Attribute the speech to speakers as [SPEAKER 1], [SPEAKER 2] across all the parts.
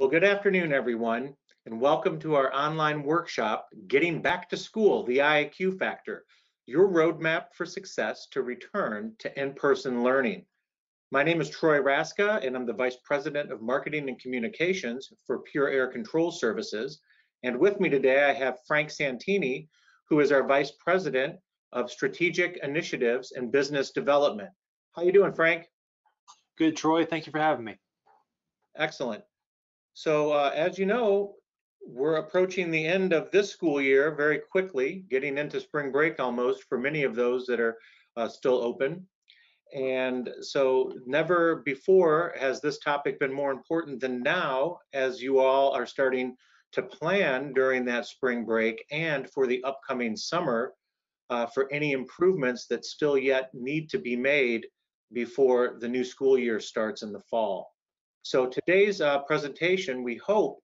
[SPEAKER 1] Well, good afternoon, everyone, and welcome to our online workshop, Getting Back to School, the IAQ Factor, your roadmap for success to return to in-person learning. My name is Troy Raszka, and I'm the Vice President of Marketing and Communications for Pure Air Control Services. And with me today, I have Frank Santini, who is our Vice President of Strategic Initiatives and Business Development. How are you doing, Frank?
[SPEAKER 2] Good, Troy. Thank you for having me.
[SPEAKER 1] Excellent. So uh, as you know, we're approaching the end of this school year very quickly, getting into spring break almost for many of those that are uh, still open. And so never before has this topic been more important than now as you all are starting to plan during that spring break and for the upcoming summer uh, for any improvements that still yet need to be made before the new school year starts in the fall. So today's uh, presentation, we hope,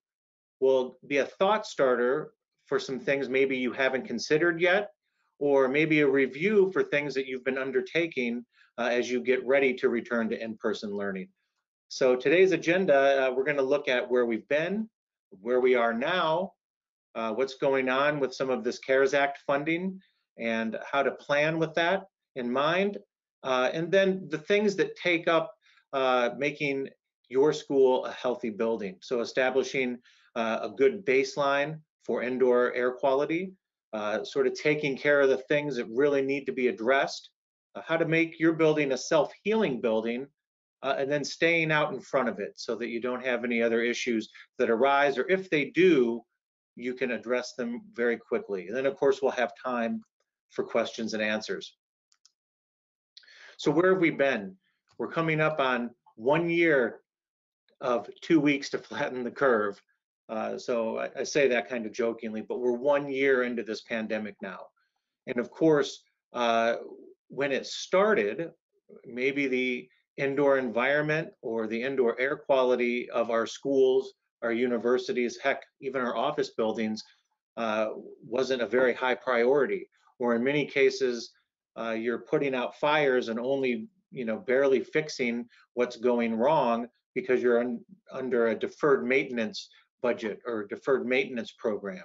[SPEAKER 1] will be a thought starter for some things maybe you haven't considered yet, or maybe a review for things that you've been undertaking uh, as you get ready to return to in-person learning. So today's agenda, uh, we're going to look at where we've been, where we are now, uh, what's going on with some of this CARES Act funding, and how to plan with that in mind, uh, and then the things that take up uh, making your school a healthy building. So establishing uh, a good baseline for indoor air quality, uh, sort of taking care of the things that really need to be addressed, uh, how to make your building a self-healing building, uh, and then staying out in front of it so that you don't have any other issues that arise, or if they do, you can address them very quickly. And then of course, we'll have time for questions and answers. So where have we been? We're coming up on one year of two weeks to flatten the curve. Uh, so I, I, say that kind of jokingly, but we're one year into this pandemic now. And of course, uh, when it started, maybe the indoor environment or the indoor air quality of our schools, our universities, heck, even our office buildings uh, wasn't a very high priority. Or in many cases, uh, you're putting out fires and only you know barely fixing what's going wrong because you're un, under a deferred maintenance budget or deferred maintenance program.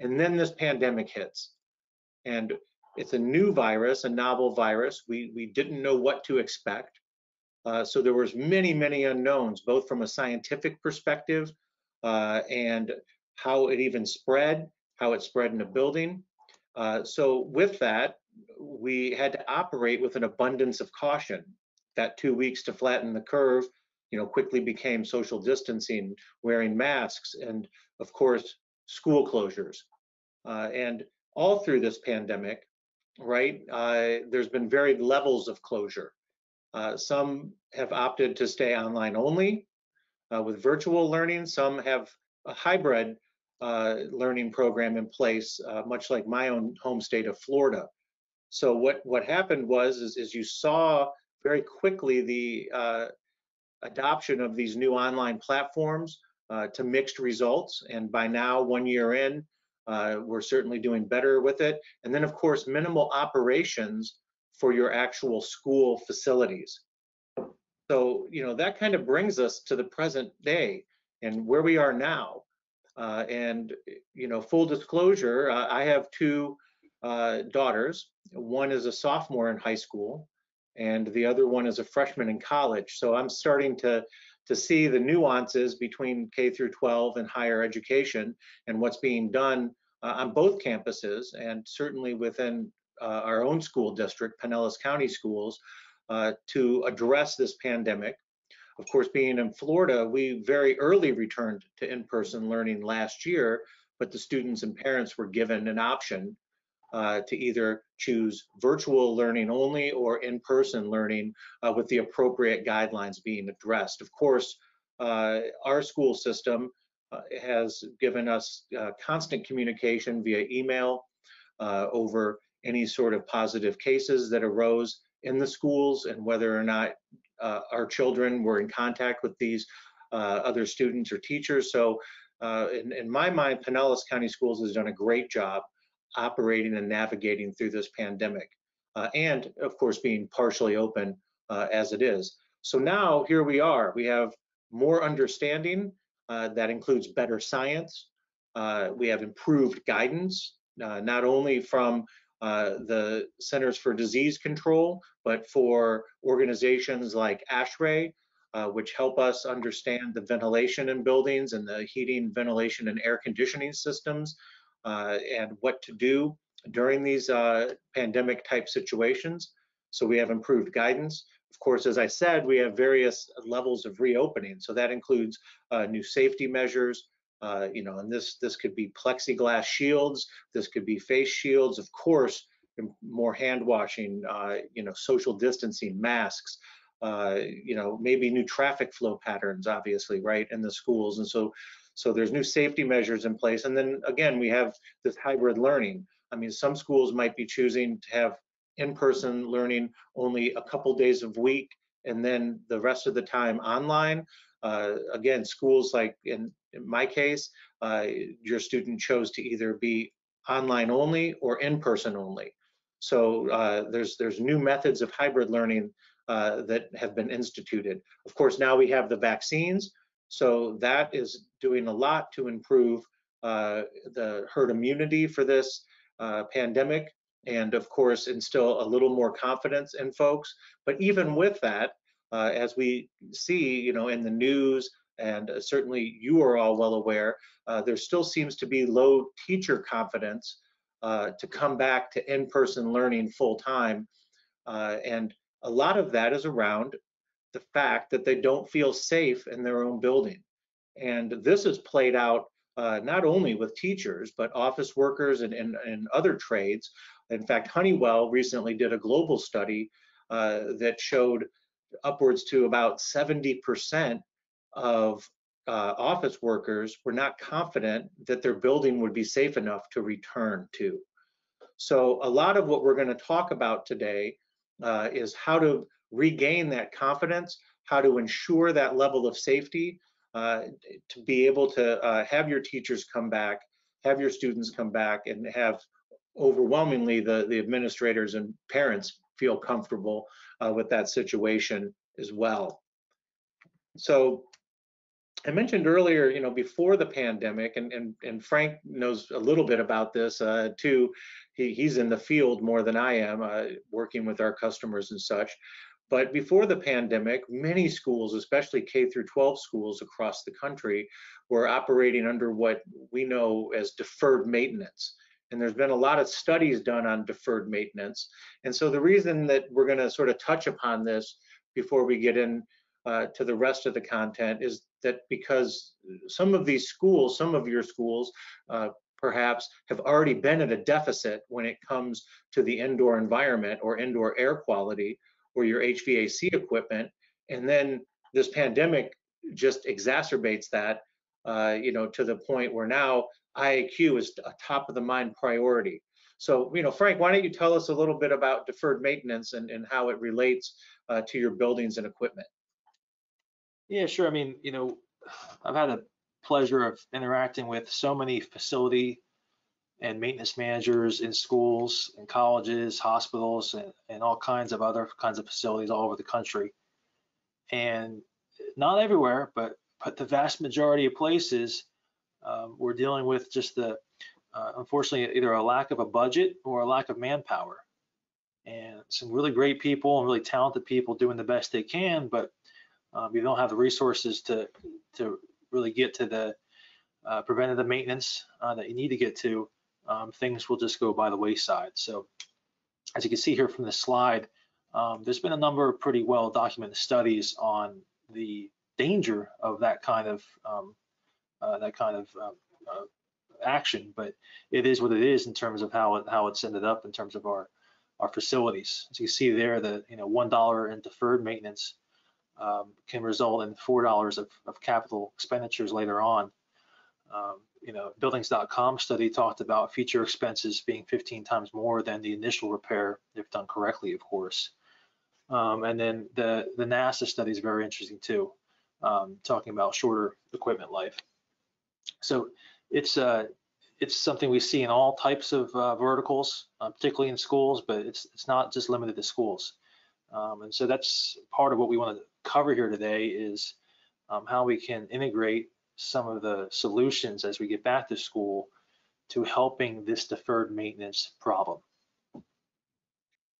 [SPEAKER 1] And then this pandemic hits. And it's a new virus, a novel virus. We, we didn't know what to expect. Uh, so there was many, many unknowns, both from a scientific perspective uh, and how it even spread, how it spread in a building. Uh, so with that, we had to operate with an abundance of caution. That two weeks to flatten the curve you know, quickly became social distancing, wearing masks, and of course, school closures. Uh, and all through this pandemic, right, uh, there's been varied levels of closure. Uh, some have opted to stay online only uh, with virtual learning. Some have a hybrid uh, learning program in place, uh, much like my own home state of Florida. So what what happened was is, is you saw very quickly the adoption of these new online platforms uh, to mixed results. And by now, one year in, uh, we're certainly doing better with it. And then, of course, minimal operations for your actual school facilities. So, you know, that kind of brings us to the present day and where we are now. Uh, and, you know, full disclosure, uh, I have two uh, daughters. One is a sophomore in high school, and the other one is a freshman in college. So I'm starting to to see the nuances between K through 12 and higher education and what's being done uh, on both campuses and certainly within uh, our own school district, Pinellas County Schools, uh, to address this pandemic. Of course, being in Florida, we very early returned to in-person learning last year, but the students and parents were given an option uh, to either choose virtual learning only or in-person learning uh, with the appropriate guidelines being addressed. Of course, uh, our school system uh, has given us uh, constant communication via email uh, over any sort of positive cases that arose in the schools and whether or not our children were in contact with these other students or teachers. So in, in my mind, Pinellas County Schools has done a great job operating and navigating through this pandemic. Uh, and of course, being partially open uh, as it is. So now here we are, we have more understanding Uh, that includes better science. Uh, we have improved guidance, uh, not only from uh, the Centers for Disease Control, but for organizations like ASHRAE, which help us understand the ventilation in buildings and the heating, ventilation, and air conditioning systems, and what to do during these uh, pandemic type situations. So we have improved guidance. Of course, as I said, we have various levels of reopening. So that includes uh, new safety measures, uh, you know, and this this could be plexiglass shields, this could be face shields, of course, more hand washing, uh, you know, social distancing, masks, uh, you know, maybe new traffic flow patterns, obviously, right, in the schools. And so, so there's new safety measures in place. And then again, we have this hybrid learning. I mean, some schools might be choosing to have in-person learning only a couple days of week and then the rest of the time online. Uh, again, schools like in, in my case, uh, your student chose to either be online only or in-person only. So uh, there's there's new methods of hybrid learning uh, that have been instituted. Of course, now we have the vaccines, so that is doing a lot to improve uh, the herd immunity for this uh, pandemic, and of course, instill a little more confidence in folks. But even with that, uh, as we see, you know, in the news, and uh, certainly you are all well aware, there still seems to be low teacher confidence to come back to in-person learning full time. and a lot of that is around the fact that they don't feel safe in their own building. And this is played out uh, not only with teachers, but office workers and, and, and, other trades. In fact, Honeywell recently did a global study uh, that showed upwards to about 70% of uh, office workers were not confident that their building would be safe enough to return to. So a lot of what we're going to talk about today uh, is how to regain that confidence, how to ensure that level of safety, uh, to be able to uh, have your teachers come back, have your students come back, and have overwhelmingly the, the administrators and parents feel comfortable uh, with that situation as well. So I mentioned earlier, you know, before the pandemic, and and, and Frank knows a little bit about this uh, too. He, he's in the field more than I am, uh, working with our customers and such. But before the pandemic, many schools, especially K through 12 schools across the country, were operating under what we know as deferred maintenance. And there's been a lot of studies done on deferred maintenance. And so the reason that we're going to sort of touch upon this before we get in uh, to the rest of the content is that because some of these schools, some of your schools, uh, perhaps have already been at a deficit when it comes to the indoor environment or indoor air quality or your HVAC equipment. And then this pandemic just exacerbates that, uh, you know, to the point where now IAQ is a top of the mind priority. So, you know, Frank, why don't you tell us a little bit about deferred maintenance and, and how it relates uh, to your buildings and equipment?
[SPEAKER 2] Yeah, sure. I mean, you know, I've had the pleasure of interacting with so many facility and maintenance managers in schools and colleges, hospitals, and, and all kinds of other kinds of facilities all over the country. And not everywhere, but but the vast majority of places, um, we're dealing with just the, uh, unfortunately, either a lack of a budget or a lack of manpower. And some really great people and really talented people doing the best they can, but um, you don't have the resources to to really get to the uh, preventative maintenance uh, that you need to get to, um, things will just go by the wayside. So as you can see here from the slide, um, there's been a number of pretty well documented studies on the danger of that kind of um, uh, that kind of um, uh, action, but it is what it is in terms of how it how it's ended up in terms of our our facilities. As you see there, the you know one dollar in deferred maintenance um, can result in four dollars of, of, capital expenditures later on. Um, you know, Buildings.com study talked about future expenses being 15 times more than the initial repair if done correctly, of course. Um, and then the the NASA study is very interesting too, um, talking about shorter equipment life. So it's uh, it's something we see in all types of uh, verticals, uh, particularly in schools, but it's it's not just limited to schools. Um, and so that's part of what we want to cover here today is um, how we can integrate some of the solutions as we get back to school to helping this deferred maintenance problem.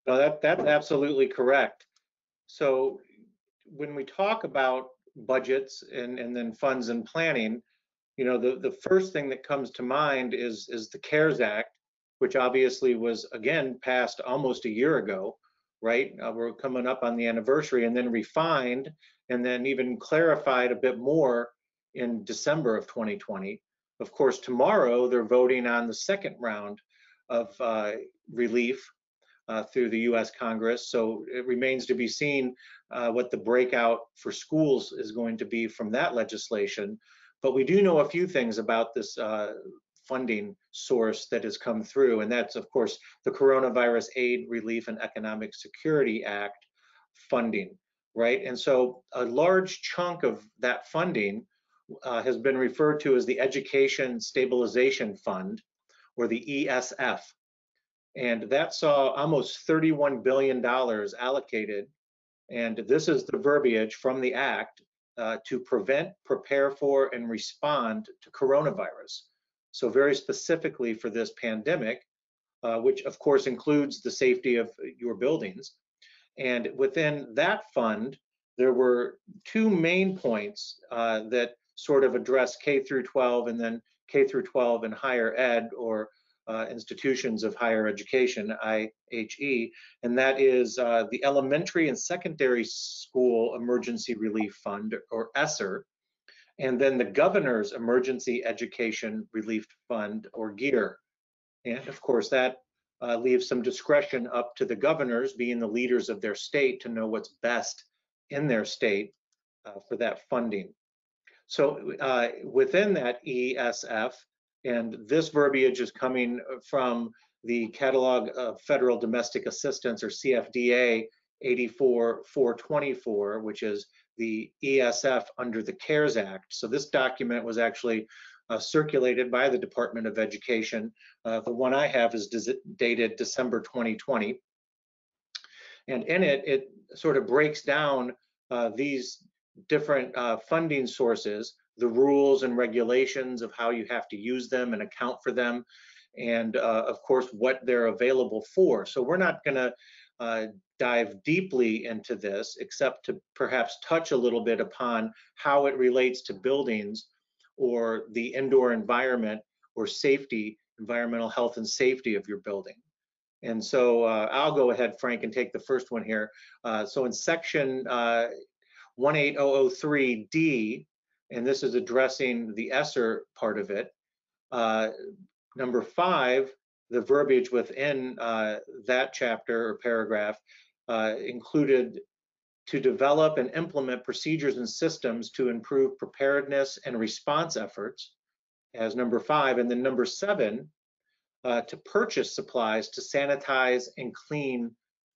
[SPEAKER 1] No, that, that's absolutely correct. So when we talk about budgets and, and then funds and planning, you know, the, the first thing that comes to mind is, is the CARES Act, which obviously was, again, passed almost a year ago, right? Uh, we're coming up on the anniversary and then refined and then even clarified a bit more in December of 2020. Of course, tomorrow they're voting on the second round of uh, relief uh, through the US Congress. So it remains to be seen uh, what the breakout for schools is going to be from that legislation. But we do know a few things about this uh, funding source that has come through, and that's, of course, the Coronavirus Aid, Relief, and Economic Security Act funding, right? And so a large chunk of that funding uh, has been referred to as the Education Stabilization Fund, or the ESF. And that saw almost $31 billion allocated. And this is the verbiage from the Act uh, to prevent, prepare for, and respond to coronavirus. So very specifically for this pandemic, uh, which of course includes the safety of your buildings. And within that fund, there were two main points uh, that sort of address K through 12 and then K through 12 and higher ed or uh, institutions of higher education, IHE, and that is uh, the Elementary and Secondary School Emergency Relief Fund, or ESSER, and then the Governor's Emergency Education Relief Fund, or GEER. And of course, that uh, leaves some discretion up to the governors, being the leaders of their state, to know what's best in their state uh, for that funding. So uh, within that ESF, and this verbiage is coming from the Catalog of Federal Domestic Assistance or CFDA 84424, which is the ESF under the CARES Act. So this document was actually uh, circulated by the Department of Education. Uh, the one I have is dated December 2020. And in it, it sort of breaks down uh, these different uh, funding sources the rules and regulations of how you have to use them and account for them, and uh, of course what they're available for. So we're not going to uh, dive deeply into this, except to perhaps touch a little bit upon how it relates to buildings or the indoor environment or safety, environmental health and safety of your building. And so uh, I'll go ahead, Frank, and take the first one here. Uh, so in section uh, 18003D, and this is addressing the ESSER part of it. Uh, number five, the verbiage within uh, that chapter or paragraph uh, included to develop and implement procedures and systems to improve preparedness and response efforts as number five. And then number seven, uh, to purchase supplies to sanitize and clean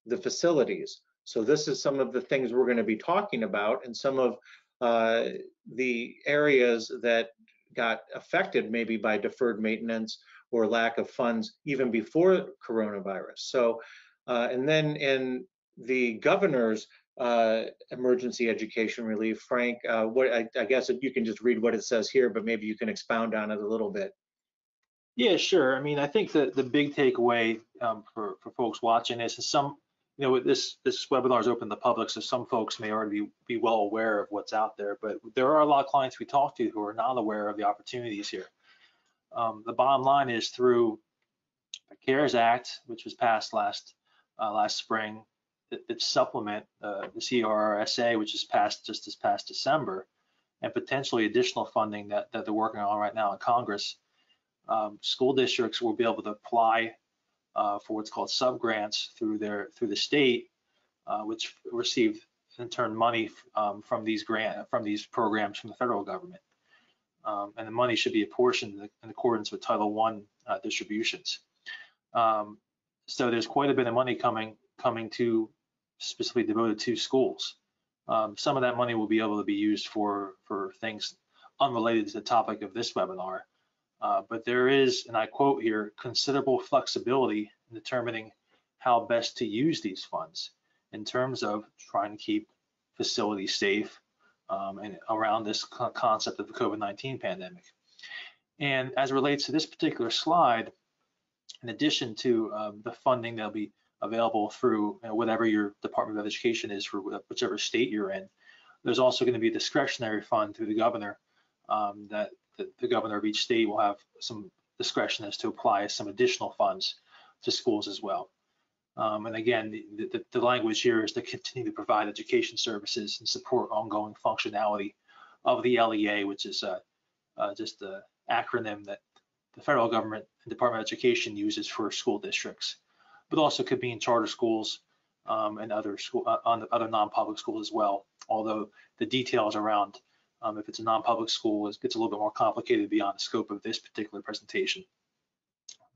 [SPEAKER 1] the facilities. So this is some of the things we're going to be talking about and some of uh, the areas that got affected maybe by deferred maintenance or lack of funds even before coronavirus. So, uh, and then in the governor's uh, emergency education relief, Frank, uh, what I, I, guess you can just read what it says here, but maybe you can expound on it a little bit.
[SPEAKER 2] Yeah, sure. I mean, I think that the big takeaway um, for, for folks watching this is some you know, this this webinar is open to the public, so some folks may already be, be well aware of what's out there, but there are a lot of clients we talk to who are not aware of the opportunities here. Um, the bottom line is through the CARES Act, which was passed last uh, last spring, that, supplement uh, the CRRSA, which is passed just this past December, and potentially additional funding that, that they're working on right now in Congress. Um, school districts will be able to apply uh, for what's called subgrants through their through the state, uh, which receive in turn money um, from these grant from these programs from the federal government. Um, and the money should be apportioned in accordance with Title I uh, distributions. Um, so there's quite a bit of money coming coming to specifically devoted to schools. Um, some of that money will be able to be used for for things unrelated to the topic of this webinar, uh, but there is, and I quote here, considerable flexibility in determining how best to use these funds in terms of trying to keep facilities safe, um, and around this concept of the COVID-19 pandemic. And as it relates to this particular slide, in addition to um, the funding that'll be available through you know, whatever your Department of Education is for whichever state you're in, there's also going to be a discretionary fund through the governor um, that the, the governor of each state will have some discretion as to apply some additional funds to schools as well. Um, and again, the, the, the language here is to continue to provide education services and support ongoing functionality of the LEA, which is uh, uh, just an acronym that the federal government and Department of Education uses for school districts, but also could be in charter schools um, and other school uh, on other non-public schools as well. Although the details around um, if it's a non-public school, it gets a little bit more complicated beyond the scope of this particular presentation.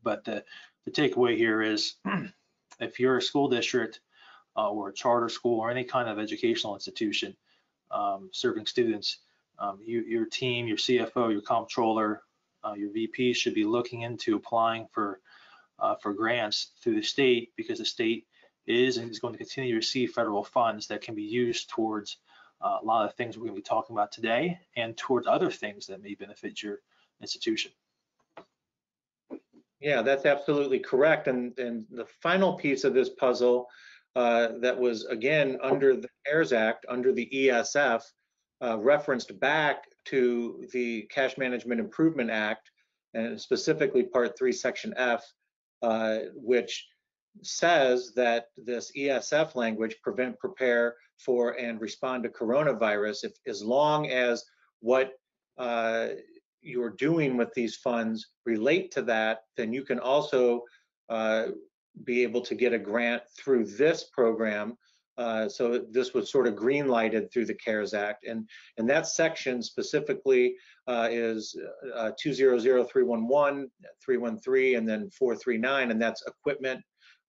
[SPEAKER 2] But the, the takeaway here is if you're a school district uh, or a charter school or any kind of educational institution um, serving students, um, you, your team, your CFO, your comptroller, uh, your VP should be looking into applying for uh, for grants through the state because the state is and is going to continue to receive federal funds that can be used towards uh, a lot of things we're going to be talking about today and towards other things that may benefit your institution.
[SPEAKER 1] Yeah, that's absolutely correct. And, and the final piece of this puzzle uh, that was, again, under the CARES Act, under the ESF, uh, referenced back to the Cash Management Improvement Act, and specifically Part 3, Section F, uh, which says that this ESF language, prevent, prepare for, and respond to coronavirus, if as long as what uh, you're doing with these funds relate to that, then you can also uh, be able to get a grant through this program. Uh, so this was sort of green lighted through the CARES Act. And, and that section specifically uh, is uh, 200311, 313, and then 439, and that's equipment,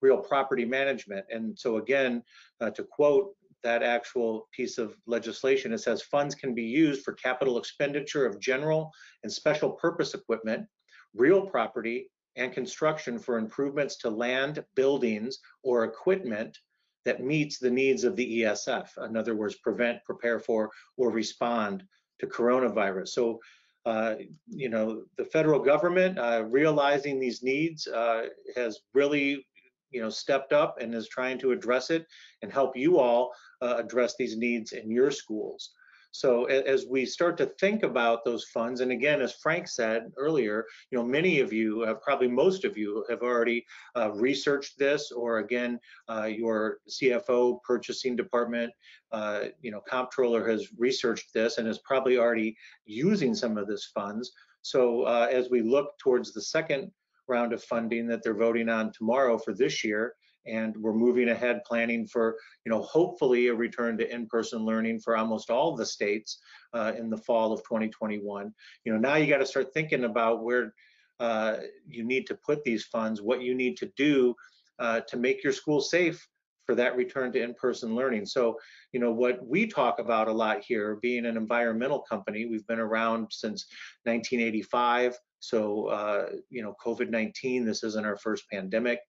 [SPEAKER 1] real property management. And so again, uh, to quote that actual piece of legislation, it says funds can be used for capital expenditure of general and special purpose equipment, real property, and construction for improvements to land, buildings, or equipment that meets the needs of the ESF. In other words, prevent, prepare for, or respond to coronavirus. So, uh, you know, the federal government uh, realizing these needs uh, has really you know, stepped up and is trying to address it and help you all uh, address these needs in your schools. So as we start to think about those funds, and again, as Frank said earlier, you know, many of you, uh, probably most of you, have already uh, researched this, or again, uh, your CFO, purchasing department, uh, you know, comptroller has researched this and is probably already using some of this funds. So uh, as we look towards the second round of funding that they're voting on tomorrow for this year, and we're moving ahead planning for you know hopefully a return to in-person learning for almost all the states uh, in the fall of 2021 you know now you got to start thinking about where uh, you need to put these funds what you need to do uh, to make your school safe for that return to in-person learning. So you know what we talk about a lot here being an environmental company we've been around since 1985 so uh, you know covid-19 this isn't our first pandemic.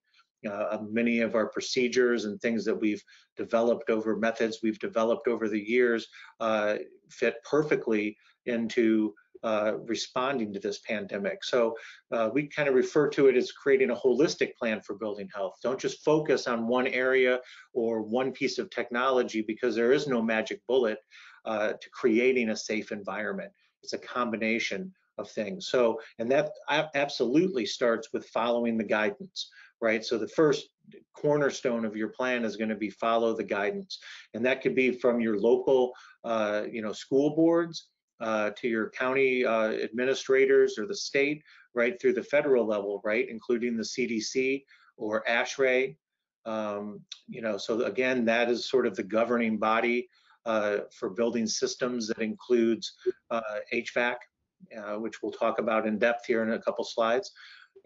[SPEAKER 1] Uh, many of our procedures and things that we've developed over methods we've developed over the years uh, fit perfectly into uh, responding to this pandemic. So uh, we kind of refer to it as creating a holistic plan for building health. Don't just focus on one area or one piece of technology because there is no magic bullet uh, to creating a safe environment. It's a combination of things. So, and that absolutely starts with following the guidance right? So the first cornerstone of your plan is going to be follow the guidance, and that could be from your local, uh, you know, school boards uh, to your county uh, administrators or the state, right through the federal level, right, including the CDC or ASHRAE. Um, you know, so again, that is sort of the governing body uh, for building systems that includes uh, HVAC, uh, which we'll talk about in depth here in a couple slides.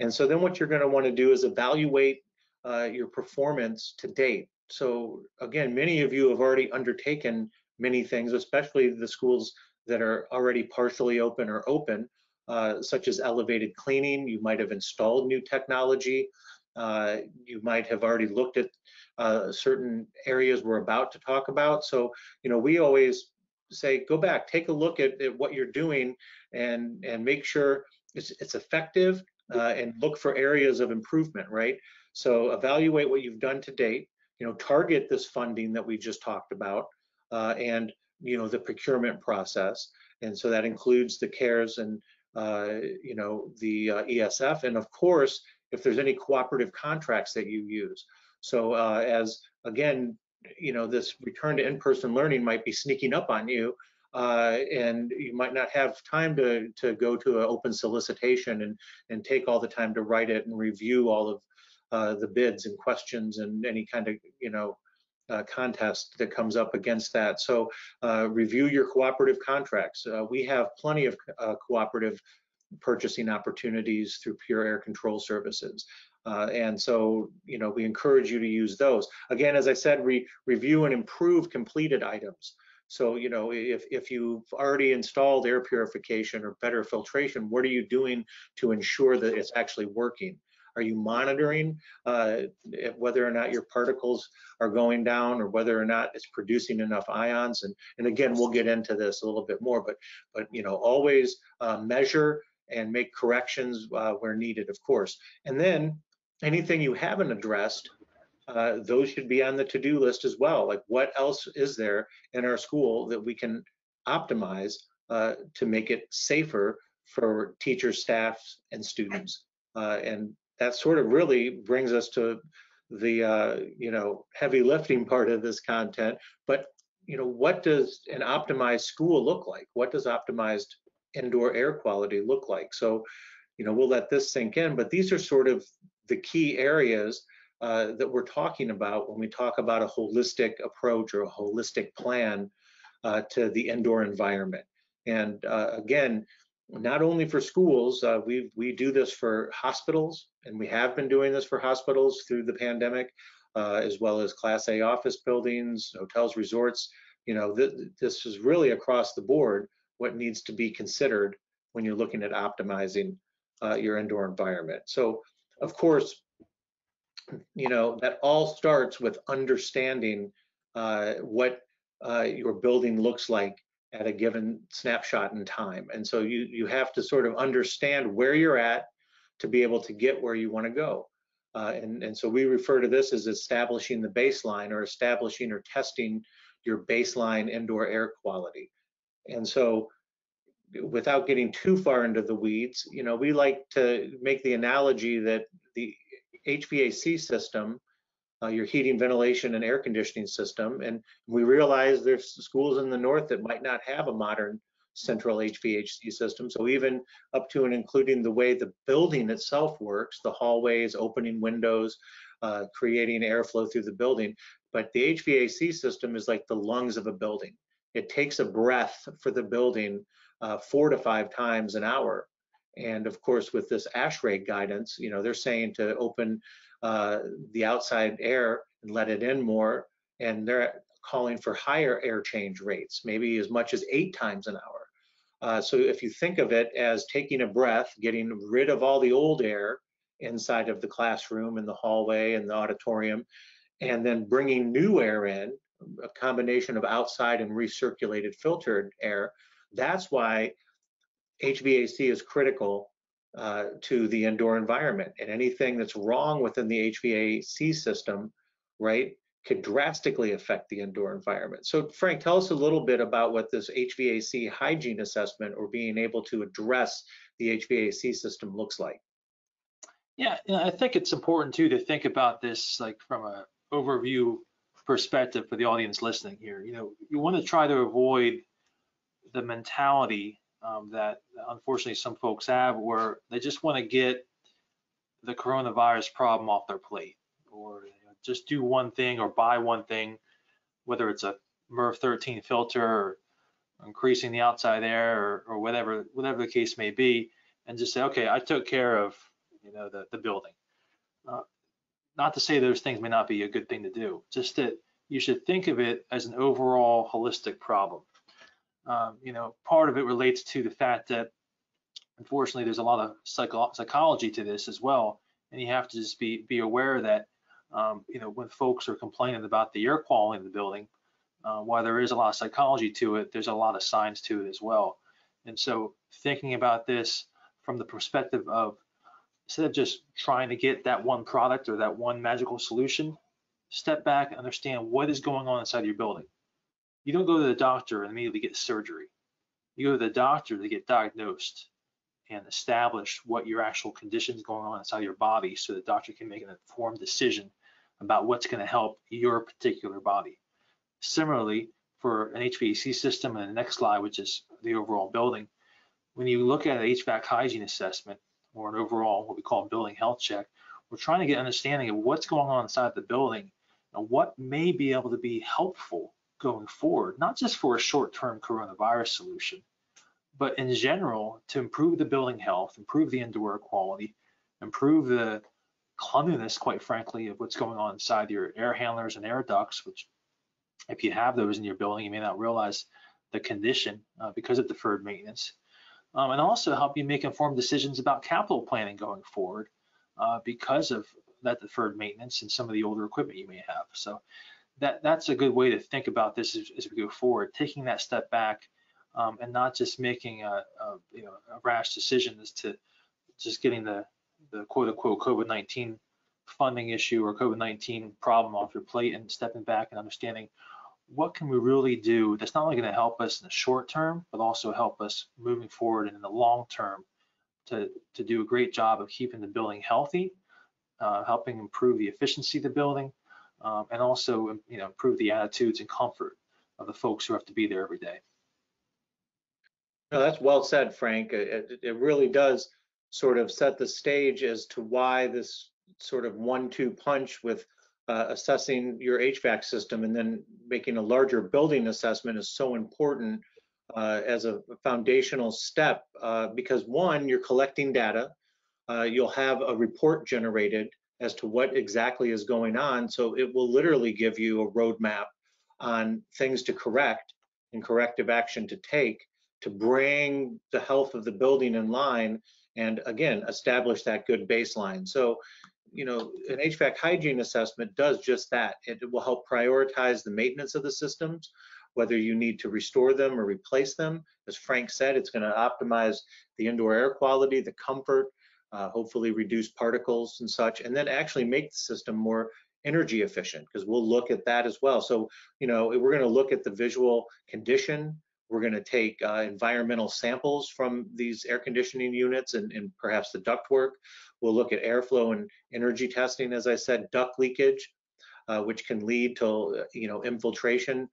[SPEAKER 1] And so then what you're going to want to do is evaluate uh, your performance to date. So again, many of you have already undertaken many things, especially the schools that are already partially open or open, uh, such as elevated cleaning. You might have installed new technology. Uh, you might have already looked at uh, certain areas we're about to talk about. So, you know, we always say, go back, take a look at, at what you're doing and, and make sure it's, it's effective uh, and look for areas of improvement, right? So evaluate what you've done to date, you know, target this funding that we just talked about uh, and, you know, the procurement process. And so that includes the CARES and, uh, you know, the uh, ESF. And of course, if there's any cooperative contracts that you use. So uh, as, again, you know, this return to in-person learning might be sneaking up on you, uh, and you might not have time to to go to an open solicitation and and take all the time to write it and review all of uh, the bids and questions and any kind of you know uh, contest that comes up against that. So uh, review your cooperative contracts. Uh, we have plenty of uh, cooperative purchasing opportunities through Pure Air Control Services. Uh, and so, you know, we encourage you to use those. Again, as I said, re review and improve completed items. So, you know, if, if you've already installed air purification or better filtration, what are you doing to ensure that it's actually working? Are you monitoring uh, whether or not your particles are going down or whether or not it's producing enough ions? And, and again, we'll get into this a little bit more, but, but you know, always uh, measure and make corrections uh, where needed, of course. And then anything you haven't addressed, uh, those should be on the to-do list as well. Like what else is there in our school that we can optimize uh, to make it safer for teachers, staff, and students? Uh, and that sort of really brings us to the uh, you know heavy lifting part of this content. But you know what does an optimized school look like? What does optimized indoor air quality look like? So you know we'll let this sink in, but these are sort of the key areas uh, that we're talking about when we talk about a holistic approach or a holistic plan uh, to the indoor environment. And uh, again, not only for schools, uh, we we do this for hospitals, and we have been doing this for hospitals through the pandemic, uh, as well as Class A office buildings, hotels, resorts. You know, th this is really across the board what needs to be considered when you're looking at optimizing uh, your indoor environment. So of course, you know, that all starts with understanding uh, what uh, your building looks like at a given snapshot in time. And so you, you have to sort of understand where you're at to be able to get where you want to go. Uh, and, and so we refer to this as establishing the baseline or establishing or testing your baseline indoor air quality. And so without getting too far into the weeds, you know, we like to make the analogy that the HVAC system, uh, your heating, ventilation, and air conditioning system, and we realize there's schools in the north that might not have a modern central HVAC system. So even up to and including the way the building itself works, the hallways, opening windows, uh, creating airflow through the building. But the HVAC system is like the lungs of a building. It takes a breath for the building uh, four to five times an hour. And of course, with this ASHRAE guidance, you know, they're saying to open uh, the outside air and let it in more, and they're calling for higher air change rates, maybe as much as eight times an hour. Uh, so if you think of it as taking a breath, getting rid of all the old air inside of the classroom and the hallway and the auditorium, and then bringing new air in, a combination of outside and recirculated filtered air, that's why HVAC is critical uh, to the indoor environment. And anything that's wrong within the HVAC system, right, could drastically affect the indoor environment. So Frank, tell us a little bit about what this HVAC hygiene assessment or being able to address the HVAC system looks like.
[SPEAKER 2] Yeah, I think it's important too to think about this like from a overview perspective for the audience listening here. You know, you want to try to avoid the mentality um, that unfortunately some folks have where they just want to get the coronavirus problem off their plate or you know, just do one thing or buy one thing, whether it's a MERV 13 filter or increasing the outside air or, or whatever, whatever the case may be, and just say, okay, I took care of, you know, the, the building. Uh, not to say those things may not be a good thing to do, just that you should think of it as an overall holistic problem. Um, you know, part of it relates to the fact that unfortunately there's a lot of psycho psychology to this as well, and you have to just be be aware that um, you know when folks are complaining about the air quality in the building, uh, while there is a lot of psychology to it, there's a lot of science to it as well. And so thinking about this from the perspective of instead of just trying to get that one product or that one magical solution, step back and understand what is going on inside your building. You don't go to the doctor and immediately get surgery. You go to the doctor to get diagnosed and establish what your actual conditions going on inside your body so the doctor can make an informed decision about what's going to help your particular body. Similarly, for an HVAC system and the next slide, which is the overall building, when you look at an HVAC hygiene assessment or an overall what we call a building health check, we're trying to get understanding of what's going on inside the building and what may be able to be helpful going forward, not just for a short-term coronavirus solution, but in general to improve the building health, improve the indoor air quality, improve the cleanliness, quite frankly, of what's going on inside your air handlers and air ducts, which if you have those in your building, you may not realize the condition uh, because of deferred maintenance. Um, and also help you make informed decisions about capital planning going forward uh, because of that deferred maintenance and some of the older equipment you may have. So that that's a good way to think about this as, as we go forward, taking that step back um, and not just making a, a, you know a rash decision as to just getting the the quote unquote COVID-19 funding issue or COVID-19 problem off your plate and stepping back and understanding what can we really do that's not only going to help us in the short term, but also help us moving forward and in the long term to, to do a great job of keeping the building healthy, uh, helping improve the efficiency of the building, um, and also you know improve the attitudes and comfort of the folks who have to be there every day.
[SPEAKER 1] No, that's well said, Frank. It, it really does sort of set the stage as to why this sort of one-two punch with uh, assessing your HVAC system and then making a larger building assessment is so important uh, as a foundational step uh, because one, you're collecting data, uh, you'll have a report generated as to what exactly is going on. So it will literally give you a roadmap on things to correct and corrective action to take to bring the health of the building in line and again, establish that good baseline. So you know, an HVAC hygiene assessment does just that. It will help prioritize the maintenance of the systems, whether you need to restore them or replace them. As Frank said, it's going to optimize the indoor air quality, the comfort, uh, hopefully reduce particles and such, and then actually make the system more energy efficient because we'll look at that as well. So, you know, we're going to look at the visual condition. We're going to take uh, environmental samples from these air conditioning units and, and perhaps the ductwork. We'll look at airflow and energy testing, as I said, duct leakage, uh, which can lead to, you know, infiltration,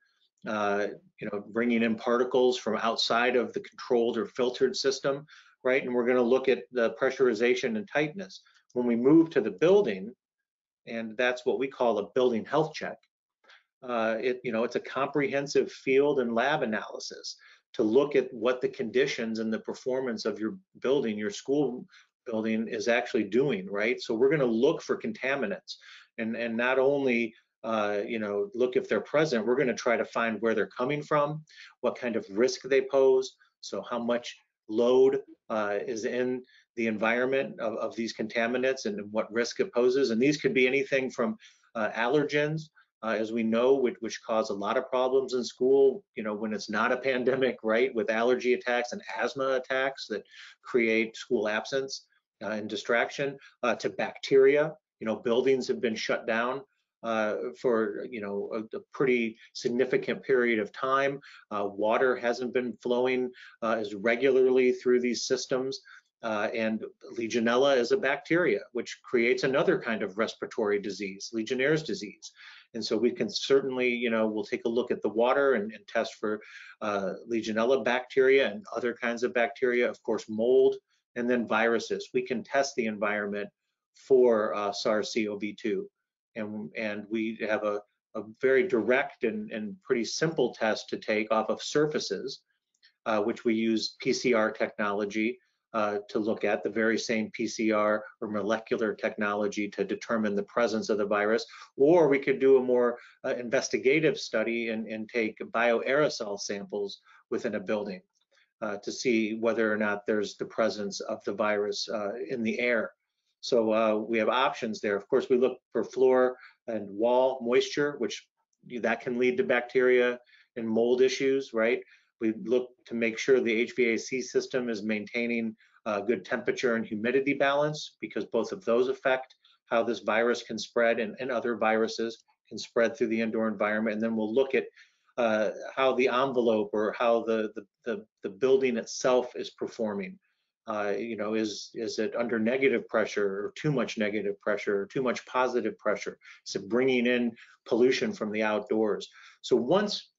[SPEAKER 1] uh, you know, bringing in particles from outside of the controlled or filtered system, right? And we're going to look at the pressurization and tightness. When we move to the building, and that's what we call a building health check, uh, it, you know, it's a comprehensive field and lab analysis to look at what the conditions and the performance of your building, your school building is actually doing, right? So we're going to look for contaminants and, and not only uh, you know, look if they're present, we're going to try to find where they're coming from, what kind of risk they pose, so how much load uh, is in the environment of, of, these contaminants and what risk it poses. And these could be anything from uh, allergens, uh, as we know, which, which, cause a lot of problems in school, you know, when it's not a pandemic, right, with allergy attacks and asthma attacks that create school absence uh, and distraction uh, to bacteria. You know, buildings have been shut down uh, for you know a, a, pretty significant period of time. Uh, water hasn't been flowing uh, as regularly through these systems. Uh, and Legionella is a bacteria, which creates another kind of respiratory disease, Legionnaire's disease. And so we can certainly, you know, we'll take a look at the water and, and test for Legionella bacteria and other kinds of bacteria, of course, mold, and then viruses. We can test the environment for uh, SARS-CoV-2, and and we have a, a very direct and, and pretty simple test to take off of surfaces, uh, which we use PCR technology uh, to look at the very same PCR or molecular technology to determine the presence of the virus, or we could do a more uh, investigative study and, and take bioaerosol samples within a building uh, to see whether or not there's the presence of the virus uh, in the air. So uh, we have options there. Of course, we look for floor and wall moisture, which that can lead to bacteria and mold issues, right? We look to make sure the HVAC system is maintaining uh, good temperature and humidity balance because both of those affect how this virus can spread and, and other viruses can spread through the indoor environment. And then we'll look at uh, how the envelope or how the, the, the, the building itself is performing. Uh, you know, is is it under negative pressure or too much negative pressure or too much positive pressure? Is it bringing in pollution from the outdoors? So once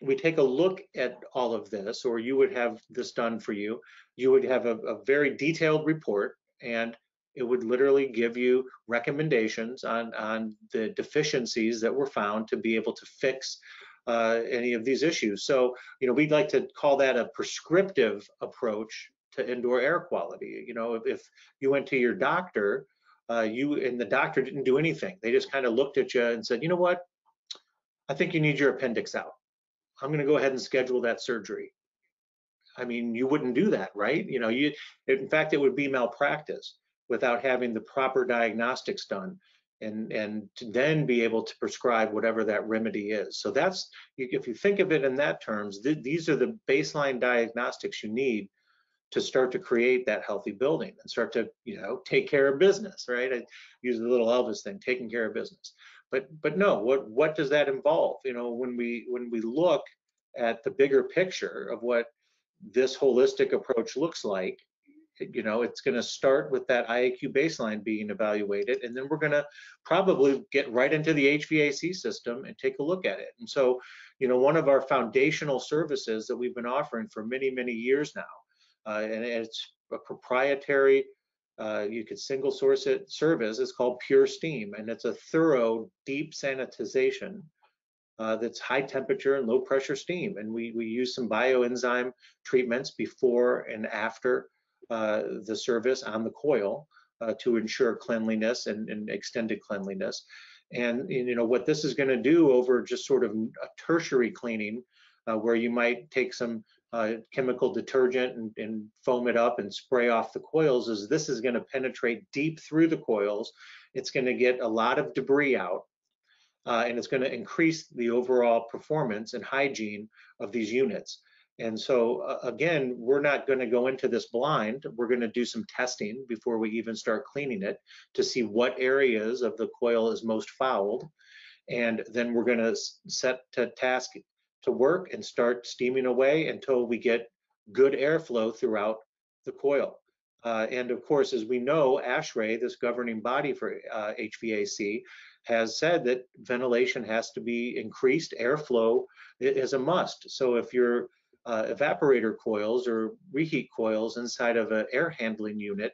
[SPEAKER 1] we take a look at all of this, or you would have this done for you, you would have a, a very detailed report and it would literally give you recommendations on, on the deficiencies that were found to be able to fix uh, any of these issues. So, you know, we'd like to call that a prescriptive approach to indoor air quality. You know, if, if you went to your doctor, uh, you and the doctor didn't do anything. They just kind of looked at you and said, you know what, I think you need your appendix out. I'm going to go ahead and schedule that surgery. I mean, you wouldn't do that, right? You know, you, in fact, it would be malpractice without having the proper diagnostics done and and to then be able to prescribe whatever that remedy is. So that's if you think of it in that terms, th these are the baseline diagnostics you need to start to create that healthy building and start to you know take care of business, right? I use the little Elvis thing, taking care of business. But but no, what what does that involve? You know, when we when we look at the bigger picture of what this holistic approach looks like, you know, it's going to start with that IAQ baseline being evaluated, and then we're going to probably get right into the HVAC system and take a look at it. And so, you know, one of our foundational services that we've been offering for many, many years now, uh, and it's a proprietary, uh, you could single source it service, it's called Pure Steam, and it's a thorough, deep sanitization uh, that's high temperature and low pressure steam. And we, we use some bioenzyme treatments before and after uh, the service on the coil uh, to ensure cleanliness and, and, extended cleanliness. And you know what this is going to do over just sort of a tertiary cleaning, uh, where you might take some uh, chemical detergent and, and, foam it up and spray off the coils, is this is going to penetrate deep through the coils. It's going to get a lot of debris out. Uh, and it's going to increase the overall performance and hygiene of these units. And so uh, again, we're not going to go into this blind. We're going to do some testing before we even start cleaning it to see what areas of the coil is most fouled. And then we're going to set to task to work and start steaming away until we get good airflow throughout the coil. Uh, and of course, as we know, ASHRAE, this governing body for uh, HVAC, has said that ventilation has to be increased, airflow is a must. So if you're uh, evaporator coils or reheat coils inside of an air handling unit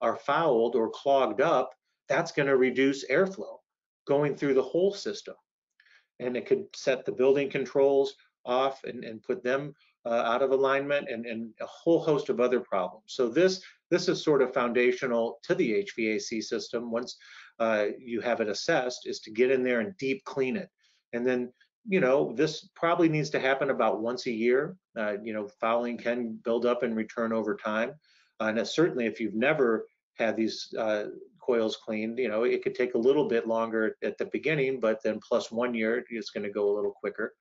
[SPEAKER 1] are fouled or clogged up, that's going to reduce airflow going through the whole system. And it could set the building controls off and, and put them uh, out of alignment and, and a whole host of other problems. So this this is sort of foundational to the HVAC system. Once uh, you have it assessed, is to get in there and deep clean it, and then you know, this probably needs to happen about once a year. Uh, you know, fouling can build up and return over time. Uh, and certainly if you've never had these uh, coils cleaned, you know, it could take a little bit longer at the beginning, but then plus one year, it's going to go a little quicker.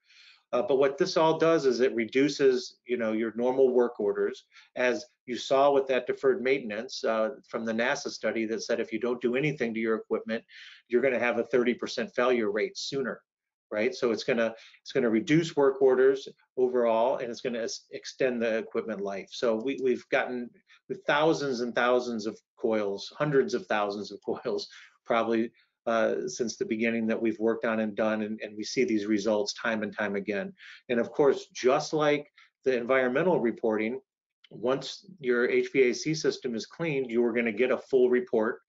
[SPEAKER 1] Uh, but what this all does is it reduces, you know, your normal work orders, as you saw with that deferred maintenance uh, from the NASA study that said if you don't do anything to your equipment, you're going to have a 30% failure rate sooner right? So it's gonna it's gonna reduce work orders overall, and it's gonna extend the equipment life. So we, we've gotten with thousands and thousands of coils, hundreds of thousands of coils, probably uh, since the beginning that we've worked on and done, and, and we see these results time and time again. And of course, just like the environmental reporting, once your HVAC system is cleaned, you are going to get a full report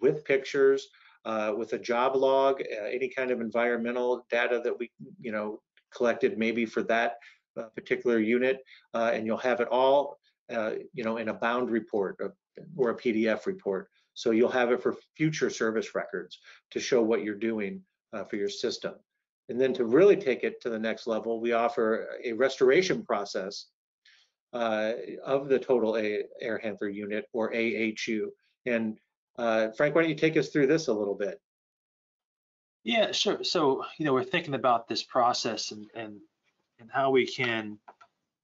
[SPEAKER 1] with pictures, uh, with a job log, uh, any kind of environmental data that we, you know, collected maybe for that uh, particular unit, uh, and you'll have it all, uh, you know, in a bound report or a PDF report. So you'll have it for future service records to show what you're doing uh, for your system. And then to really take it to the next level, we offer a restoration process of the total a air handler unit or AHU. And uh, Frank, why don't you take us through this a little bit?
[SPEAKER 2] Yeah, sure. So, you know, we're thinking about this process and, and, and how we can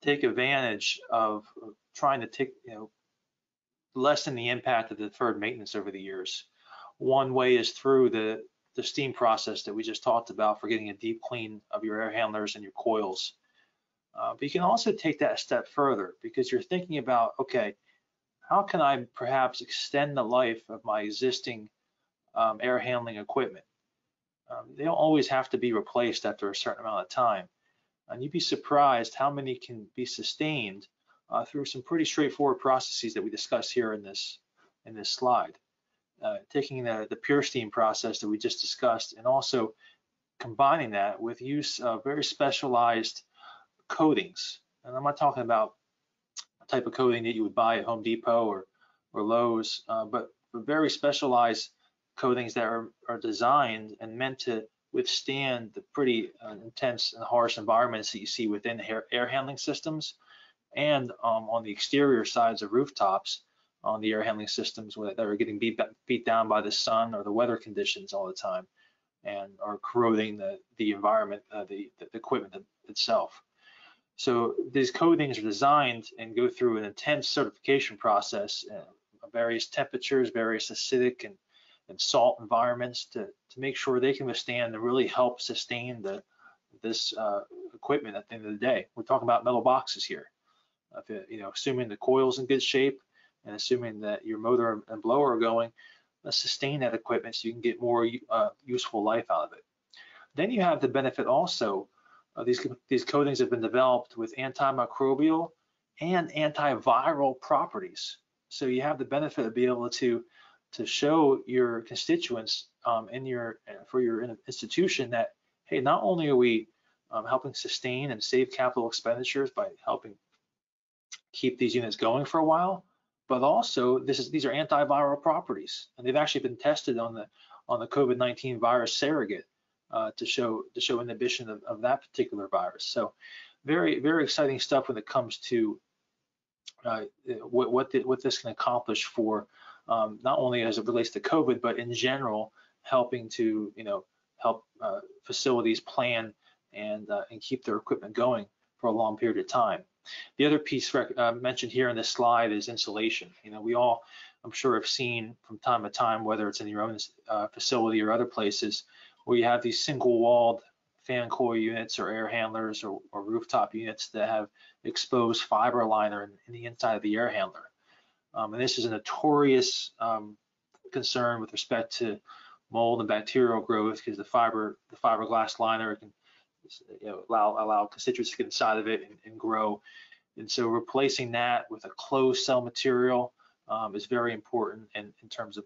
[SPEAKER 2] take advantage of trying to take, you know, lessen the impact of the deferred maintenance over the years. One way is through the, the steam process that we just talked about for getting a deep clean of your air handlers and your coils. Uh, but you can also take that a step further because you're thinking about, okay, how can I perhaps extend the life of my existing um, air handling equipment? Um, they don't always have to be replaced after a certain amount of time. And you'd be surprised how many can be sustained uh, through some pretty straightforward processes that we discuss here in this in this slide. Uh, taking the, the pure steam process that we just discussed and also combining that with use of very specialized coatings. And I'm not talking about type of coating that you would buy at Home Depot or, or Lowe's, uh, but very specialized coatings that are, are designed and meant to withstand the pretty uh, intense and harsh environments that you see within air, air handling systems and um, on the exterior sides of rooftops on the air handling systems that are getting beat, beat down by the sun or the weather conditions all the time and are corroding the, the environment, uh, the, the equipment itself. So these coatings are designed and go through an intense certification process, uh, various temperatures, various acidic and, and salt environments to, to make sure they can withstand and really help sustain the this uh, equipment at the end of the day. We're talking about metal boxes here. If it, you know, assuming the coil's in good shape and assuming that your motor and blower are going, let's sustain that equipment so you can get more uh, useful life out of it. Then you have the benefit also uh, these, these coatings have been developed with antimicrobial and antiviral properties. So you have the benefit of being able to to show your constituents um, in your for your institution that hey, not only are we um, helping sustain and save capital expenditures by helping keep these units going for a while, but also this is these are antiviral properties, and they've actually been tested on the on the COVID-19 virus surrogate uh, to show to show inhibition of, of, that particular virus. So very very exciting stuff when it comes to uh, what what, the, what, this can accomplish for um, not only as it relates to COVID, but in general helping to you know help uh, facilities plan and uh, and keep their equipment going for a long period of time. The other piece uh, mentioned here in this slide is insulation. You know, we all, I'm sure, have seen from time to time, whether it's in your own facility or other places, where you have these single walled fan coil units or air handlers or, or rooftop units that have exposed fiber liner in, in the inside of the air handler. Um, and this is a notorious um, concern with respect to mold and bacterial growth because the fiber the fiberglass liner can you know, allow allow constituents to get inside of it and, and grow. And so replacing that with a closed cell material um, is very important in, in terms of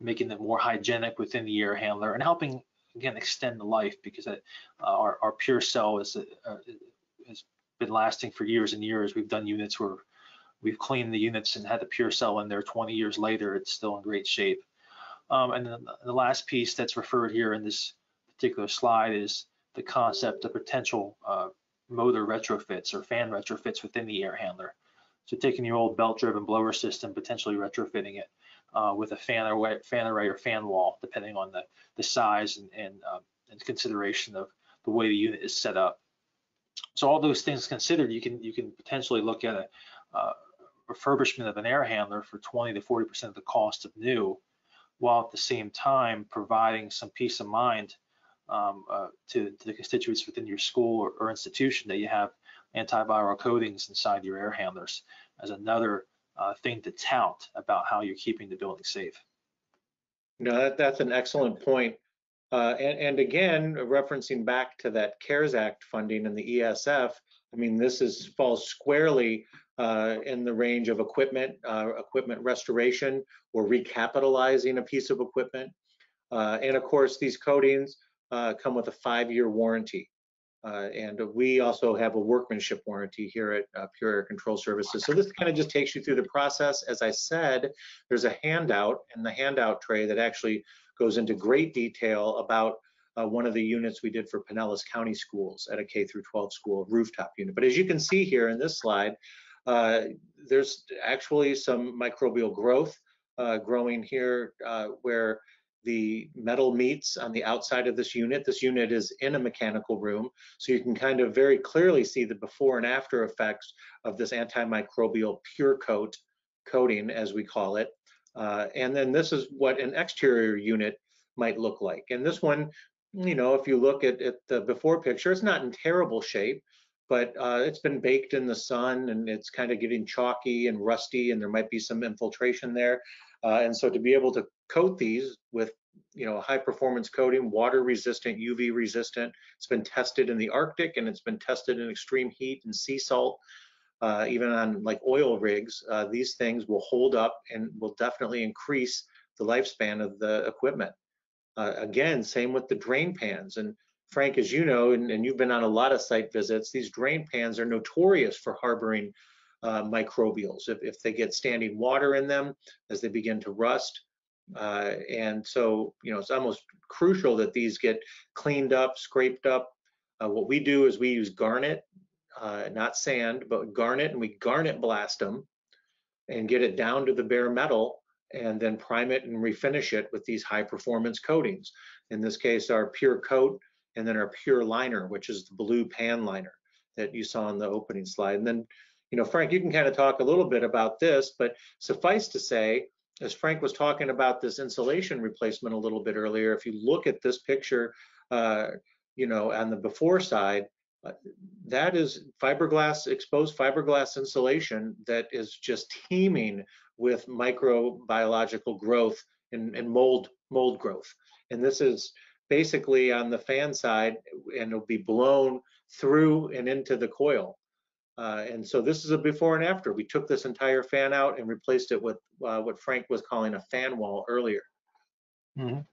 [SPEAKER 2] making them more hygienic within the air handler and helping again extend the life because it, uh, our, our pure cell is uh, has been lasting for years and years. We've done units where we've cleaned the units and had the pure cell in there 20 years later. It's still in great shape. Um, and then the last piece that's referred here in this particular slide is the concept of potential uh, motor retrofits or fan retrofits within the air handler. So taking your old belt-driven blower system, potentially retrofitting it uh, with a fan array, fan array or fan wall, depending on the, the size and, and, uh, and consideration of the way the unit is set up. So all those things considered, you can you can potentially look at a uh, refurbishment of an air handler for 20 to 40 percent of the cost of new, while at the same time providing some peace of mind um, uh, to, to, the constituents within your school or, or, institution that you have antiviral coatings inside your air handlers as another uh, thing to tout about how you're keeping the building safe.
[SPEAKER 1] No, that, that's an excellent point. Uh, and, and, again, referencing back to that CARES Act funding and the ESF, I mean, this is falls squarely uh, in the range of equipment, uh, equipment restoration or recapitalizing a piece of equipment. Uh, and of course, these coatings uh, come with a five-year warranty. Uh, and we also have a workmanship warranty here at uh, Pure Air Control Services. So this kind of just takes you through the process. As I said, there's a handout in the handout tray that actually goes into great detail about uh, one of the units we did for Pinellas County Schools at a K through 12 school rooftop unit. But as you can see here in this slide, uh, there's actually some microbial growth uh, growing here uh, where the metal meets on the outside of this unit. This unit is in a mechanical room, so you can kind of very clearly see the before and after effects of this antimicrobial pure coat coating, as we call it. Uh, and then this is what an exterior unit might look like. And this one, you know, if you look at, at the before picture, it's not in terrible shape, but uh, it's been baked in the sun and it's kind of getting chalky and rusty and there might be some infiltration there. Uh, and so to be able to coat these with you know high performance coating, water resistant, UV resistant, it's been tested in the Arctic and it's been tested in extreme heat and sea salt. Uh, even on like oil rigs, uh, these things will hold up and will definitely increase the lifespan of the equipment. Uh, again, same with the drain pans. And Frank, as you know, and, and, you've been on a lot of site visits, these drain pans are notorious for harboring uh, microbials if, if they get standing water in them as they begin to rust. Uh, and so, you know, it's almost crucial that these get cleaned up, scraped up. Uh, what we do is we use garnet, uh, not sand, but garnet, and we garnet blast them and get it down to the bare metal and then prime it and refinish it with these high performance coatings. In this case, our pure coat and then our pure liner, which is the blue pan liner that you saw in the opening slide. And then, you know, Frank, you can kind of talk a little bit about this, but suffice to say, as Frank was talking about this insulation replacement a little bit earlier, if you look at this picture, uh, you know, on the before side, uh, that is fiberglass, exposed fiberglass insulation that is just teeming with microbiological growth and, and mold mold growth. And this is basically on the fan side, and it'll be blown through and into the coil. Uh, and so this is a before and after. We took this entire fan out and replaced it with uh, what Frank was calling a fan wall earlier.
[SPEAKER 2] Mm -hmm.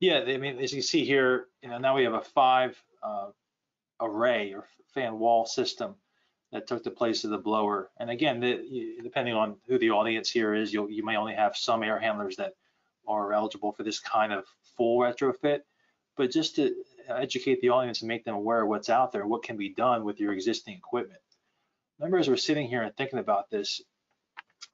[SPEAKER 2] Yeah, I mean, as you see here, you know, now we have a five uh, array or fan wall system that took the place of the blower. And again, the, depending on who the audience here is, you you may only have some air handlers that are eligible for this kind of full retrofit. But just to educate the audience and make them aware of what's out there, what can be done with your existing equipment. Remember, as we're sitting here and thinking about this,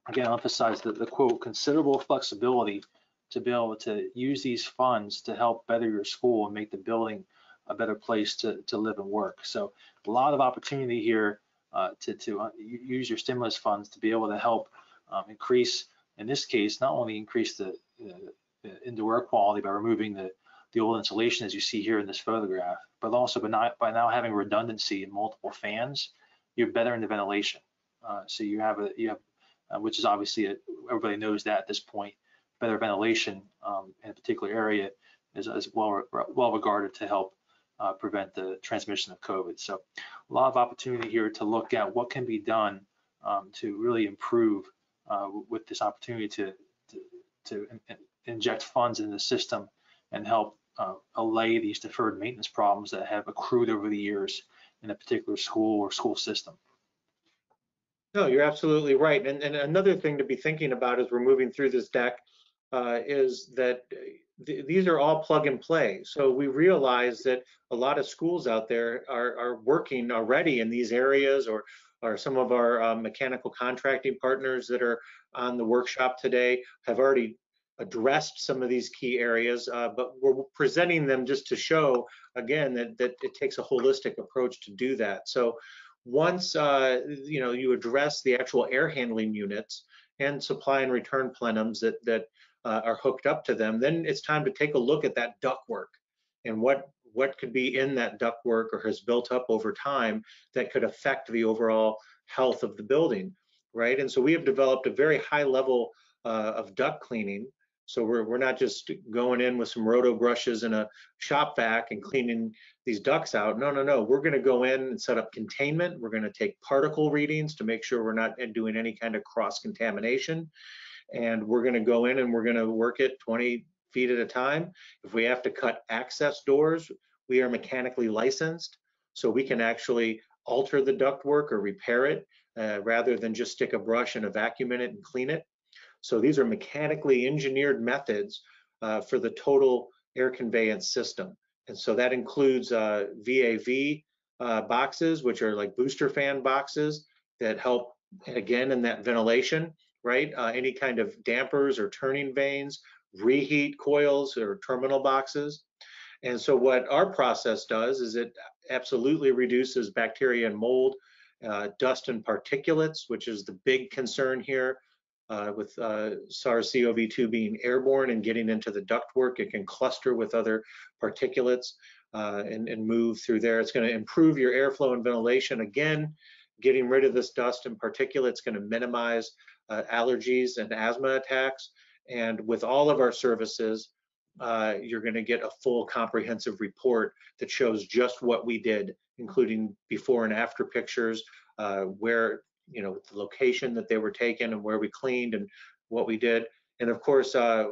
[SPEAKER 2] again, I'll emphasize the, the quote, considerable flexibility to be able to use these funds to help better your school and make the building a better place to, to live and work. So a lot of opportunity here uh, to, to uh, use your stimulus funds to be able to help um, increase, in this case, not only increase the, the indoor air quality by removing the, the old insulation as you see here in this photograph, but also by, not, by now having redundancy in multiple fans, you're better in the ventilation. Uh, so you have a, you have, uh, which is obviously, a, everybody knows that at this point, better ventilation um, in a particular area is, is well, well regarded to help uh, prevent the transmission of COVID. So a lot of opportunity here to look at what can be done um, to really improve uh, with this opportunity to, to, to in, inject funds in the system and help uh, allay these deferred maintenance problems that have accrued over the years in a particular school or school system.
[SPEAKER 1] No, you're absolutely right. And, and another thing to be thinking about as we're moving through this deck uh, is that th these are all plug and play. So we realize that a lot of schools out there are, are working already in these areas or or some of our uh, mechanical contracting partners that are on the workshop today have already addressed some of these key areas, uh, but we're presenting them just to show, again, that, that it takes a holistic approach to do that. So once, uh, you know, you address the actual air handling units and supply and return plenums that, that uh, are hooked up to them, then it's time to take a look at that ductwork and what what could be in that ductwork or has built up over time that could affect the overall health of the building, right? And so we have developed a very high level uh, of duct cleaning. So we're, we're not just going in with some roto brushes and a shop vac and cleaning these ducts out. No, no, no. We're going to go in and set up containment. We're going to take particle readings to make sure we're not doing any kind of cross contamination and we're going to go in and we're going to work it 20 feet at a time. If we have to cut access doors, we are mechanically licensed, so we can actually alter the ductwork or repair it uh, rather than just stick a brush and a vacuum in it and clean it. So these are mechanically engineered methods uh, for the total air conveyance system. And so that includes uh, VAV uh, boxes, which are like booster fan boxes that help, again, in that ventilation right? Uh, any kind of dampers or turning vanes, reheat coils or terminal boxes. And so what our process does is it absolutely reduces bacteria and mold, uh, dust and particulates, which is the big concern here with uh, SARS-CoV-2 being airborne and getting into the ductwork. It can cluster with other particulates uh, and, and move through there. It's going to improve your airflow and ventilation. Again, getting rid of this dust and particulates going to minimize uh, allergies and asthma attacks. And with all of our services, uh, you're going to get a full comprehensive report that shows just what we did, including before and after pictures, uh, where, you know, the location that they were taken and where we cleaned and what we did. And of course, uh,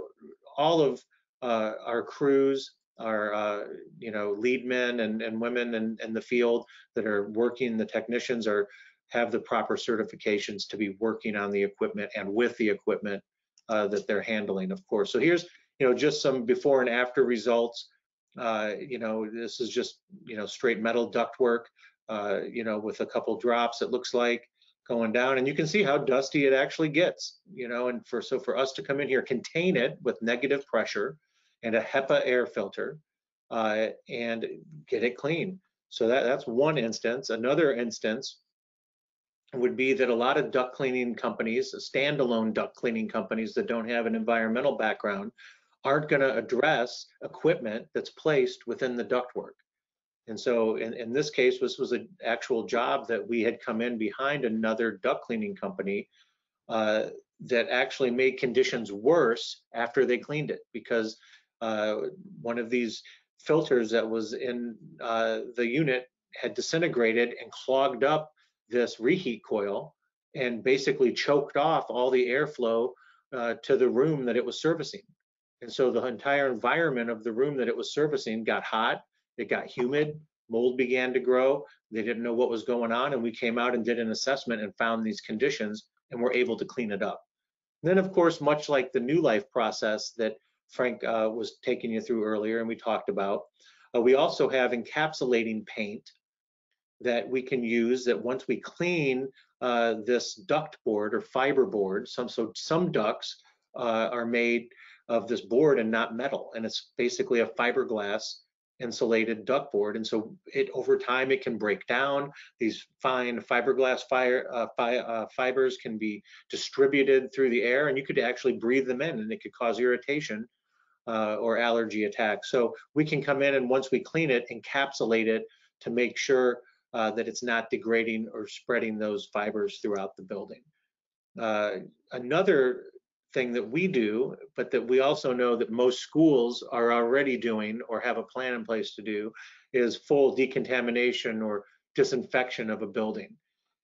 [SPEAKER 1] all of uh, our crews, our, uh, you know, lead men and, and women in, in the field that are working, the technicians are have the proper certifications to be working on the equipment and with the equipment uh, that they're handling, of course. So here's you know, just some before and after results. Uh, you know, this is just, you know, straight metal ductwork. uh, you know, with a couple drops, it looks like going down and you can see how dusty it actually gets, you know, and for, so for us to come in here, contain it with negative pressure and a HEPA air filter uh, and get it clean. So that, that's one instance. Another instance would be that a lot of duct cleaning companies, standalone duct cleaning companies that don't have an environmental background, aren't going to address equipment that's placed within the ductwork. And so in, in this case, this was an actual job that we had come in behind another duct cleaning company uh, that actually made conditions worse after they cleaned it because uh, one of these filters that was in uh, the unit had disintegrated and clogged up this reheat coil and basically choked off all the airflow uh, to the room that it was servicing. And so the entire environment of the room that it was servicing got hot, it got humid, mold began to grow. They didn't know what was going on. And we came out and did an assessment and found these conditions and were able to clean it up. Then, of course, much like the new life process that Frank uh, was taking you through earlier and we talked about, uh, we also have encapsulating paint that we can use that once we clean uh, this duct board or fiber board, some, so some ducts uh, are made of this board and not metal. And it's basically a fiberglass insulated duct board. And so it over time it can break down. These fine fiberglass fire, uh, fi uh, fibers can be distributed through the air and you could actually breathe them in and it could cause irritation uh, or allergy attacks. So we can come in and once we clean it, encapsulate it to make sure uh, that it's not degrading or spreading those fibers throughout the building. Uh, another thing that we do, but that we also know that most schools are already doing or have a plan in place to do is full decontamination or disinfection of a building.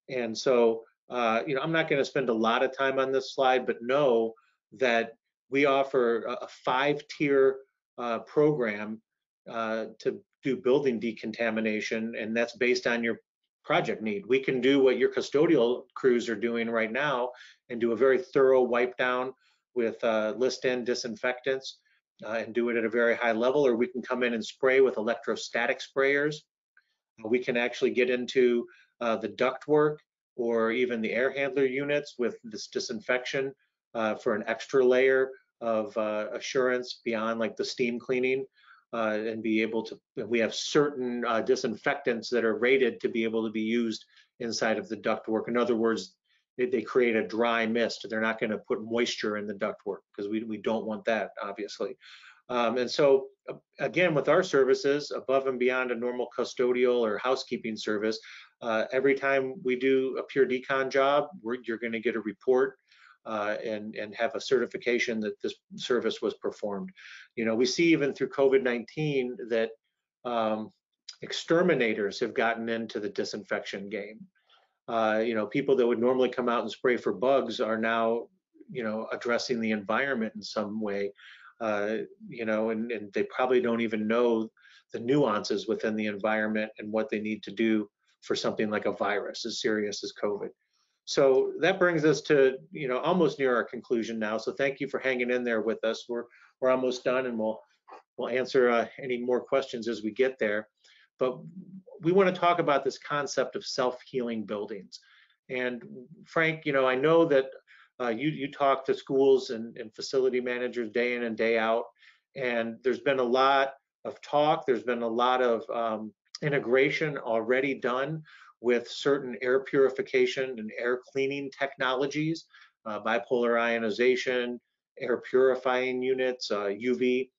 [SPEAKER 1] And so, uh, you know, I'm not going to spend a lot of time on this slide, but know that we offer a, five-tier uh, program uh, to do building decontamination, and that's based on your project need. We can do what your custodial crews are doing right now and do a very thorough wipe down with uh, List N disinfectants uh, and do it at a very high level, or we can come in and spray with electrostatic sprayers. Uh, we can actually get into uh, the ductwork or even the air handler units with this disinfection uh, for an extra layer of uh, assurance beyond like the steam cleaning uh, and be able to, we have certain uh, disinfectants that are rated to be able to be used inside of the ductwork. In other words, they, they create a dry mist. They're not going to put moisture in the ductwork because we, we don't want that, obviously. Um, and so, again, with our services, above and beyond a normal custodial or housekeeping service, uh, every time we do a pure decon job, you're going to get a report uh, and, and have a certification that this service was performed. You know, we see even through COVID-19 that um, exterminators have gotten into the disinfection game. Uh, you know, people that would normally come out and spray for bugs are now, you know, addressing the environment in some way. Uh, you know, and, and they probably don't even know the nuances within the environment and what they need to do for something like a virus as serious as COVID. So that brings us to, you know, almost near our conclusion now. So thank you for hanging in there with us. We're we're almost done, and we'll we'll answer uh, any more questions as we get there. But we want to talk about this concept of self-healing buildings. And Frank, you know, I know that uh, you you talk to schools and, and facility managers day in and day out, and there's been a lot of talk. There's been a lot of um, integration already done with certain air purification and air cleaning technologies, uh, bipolar ionization, air purifying units, uh, UV,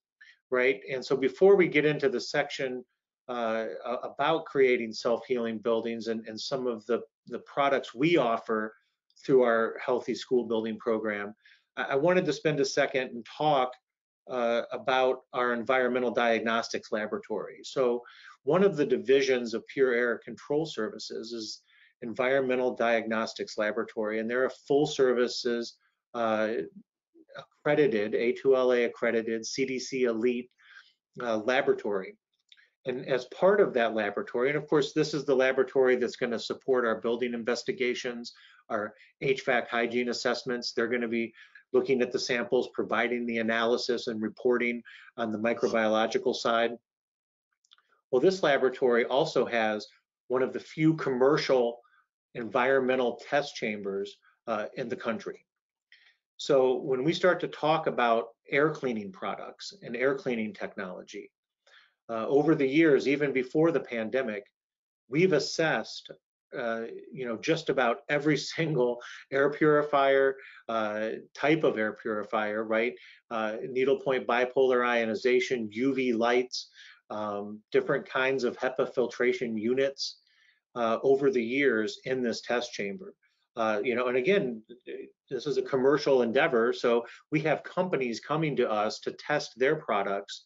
[SPEAKER 1] right? And so before we get into the section uh, about creating self-healing buildings and, and some of the, the products we offer through our Healthy School Building program, I, I wanted to spend a second and talk uh, about our environmental diagnostics laboratory. So one of the divisions of Pure Air Control Services is Environmental Diagnostics Laboratory, and they're a full services uh, accredited, A2LA accredited, CDC elite uh, laboratory. And as part of that laboratory, and of course, this is the laboratory that's going to support our building investigations, our HVAC hygiene assessments. They're going to be looking at the samples, providing the analysis and reporting on the microbiological side. Well, this laboratory also has one of the few commercial environmental test chambers uh, in the country. So when we start to talk about air cleaning products and air cleaning technology, uh, over the years, even before the pandemic, we've assessed uh, you know, just about every single air purifier, uh, type of air purifier, right? Uh, needlepoint bipolar ionization, UV lights, um, different kinds of HEPA filtration units uh, over the years in this test chamber. Uh, you know, and again, this is a commercial endeavor, so we have companies coming to us to test their products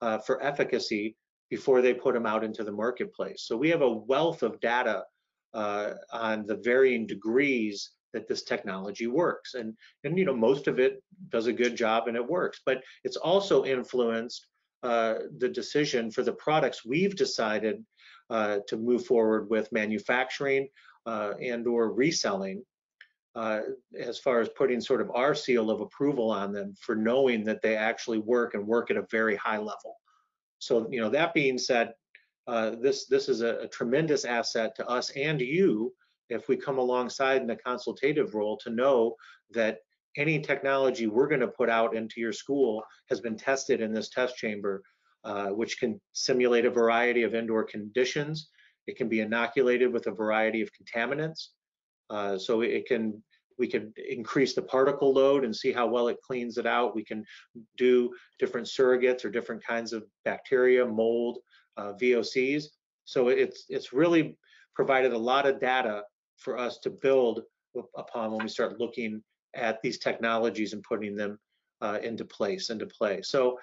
[SPEAKER 1] uh, for efficacy before they put them out into the marketplace. So we have a wealth of data uh, on the varying degrees that this technology works. And, and, you know, most of it does a good job and it works, but it's also influenced uh, the decision for the products we've decided uh, to move forward with manufacturing uh, and or reselling uh, as far as putting sort of our seal of approval on them for knowing that they actually work and work at a very high level. So, you know, that being said, uh, this this is a, a, tremendous asset to us and you if we come alongside in a consultative role to know that any technology we're going to put out into your school has been tested in this test chamber, uh, which can simulate a variety of indoor conditions. It can be inoculated with a variety of contaminants. Uh, so it can we can increase the particle load and see how well it cleans it out. We can do different surrogates or different kinds of bacteria, mold, uh, VOCs. So it's it's really provided a lot of data for us to build upon when we start looking at these technologies and putting them uh, into place, into play. So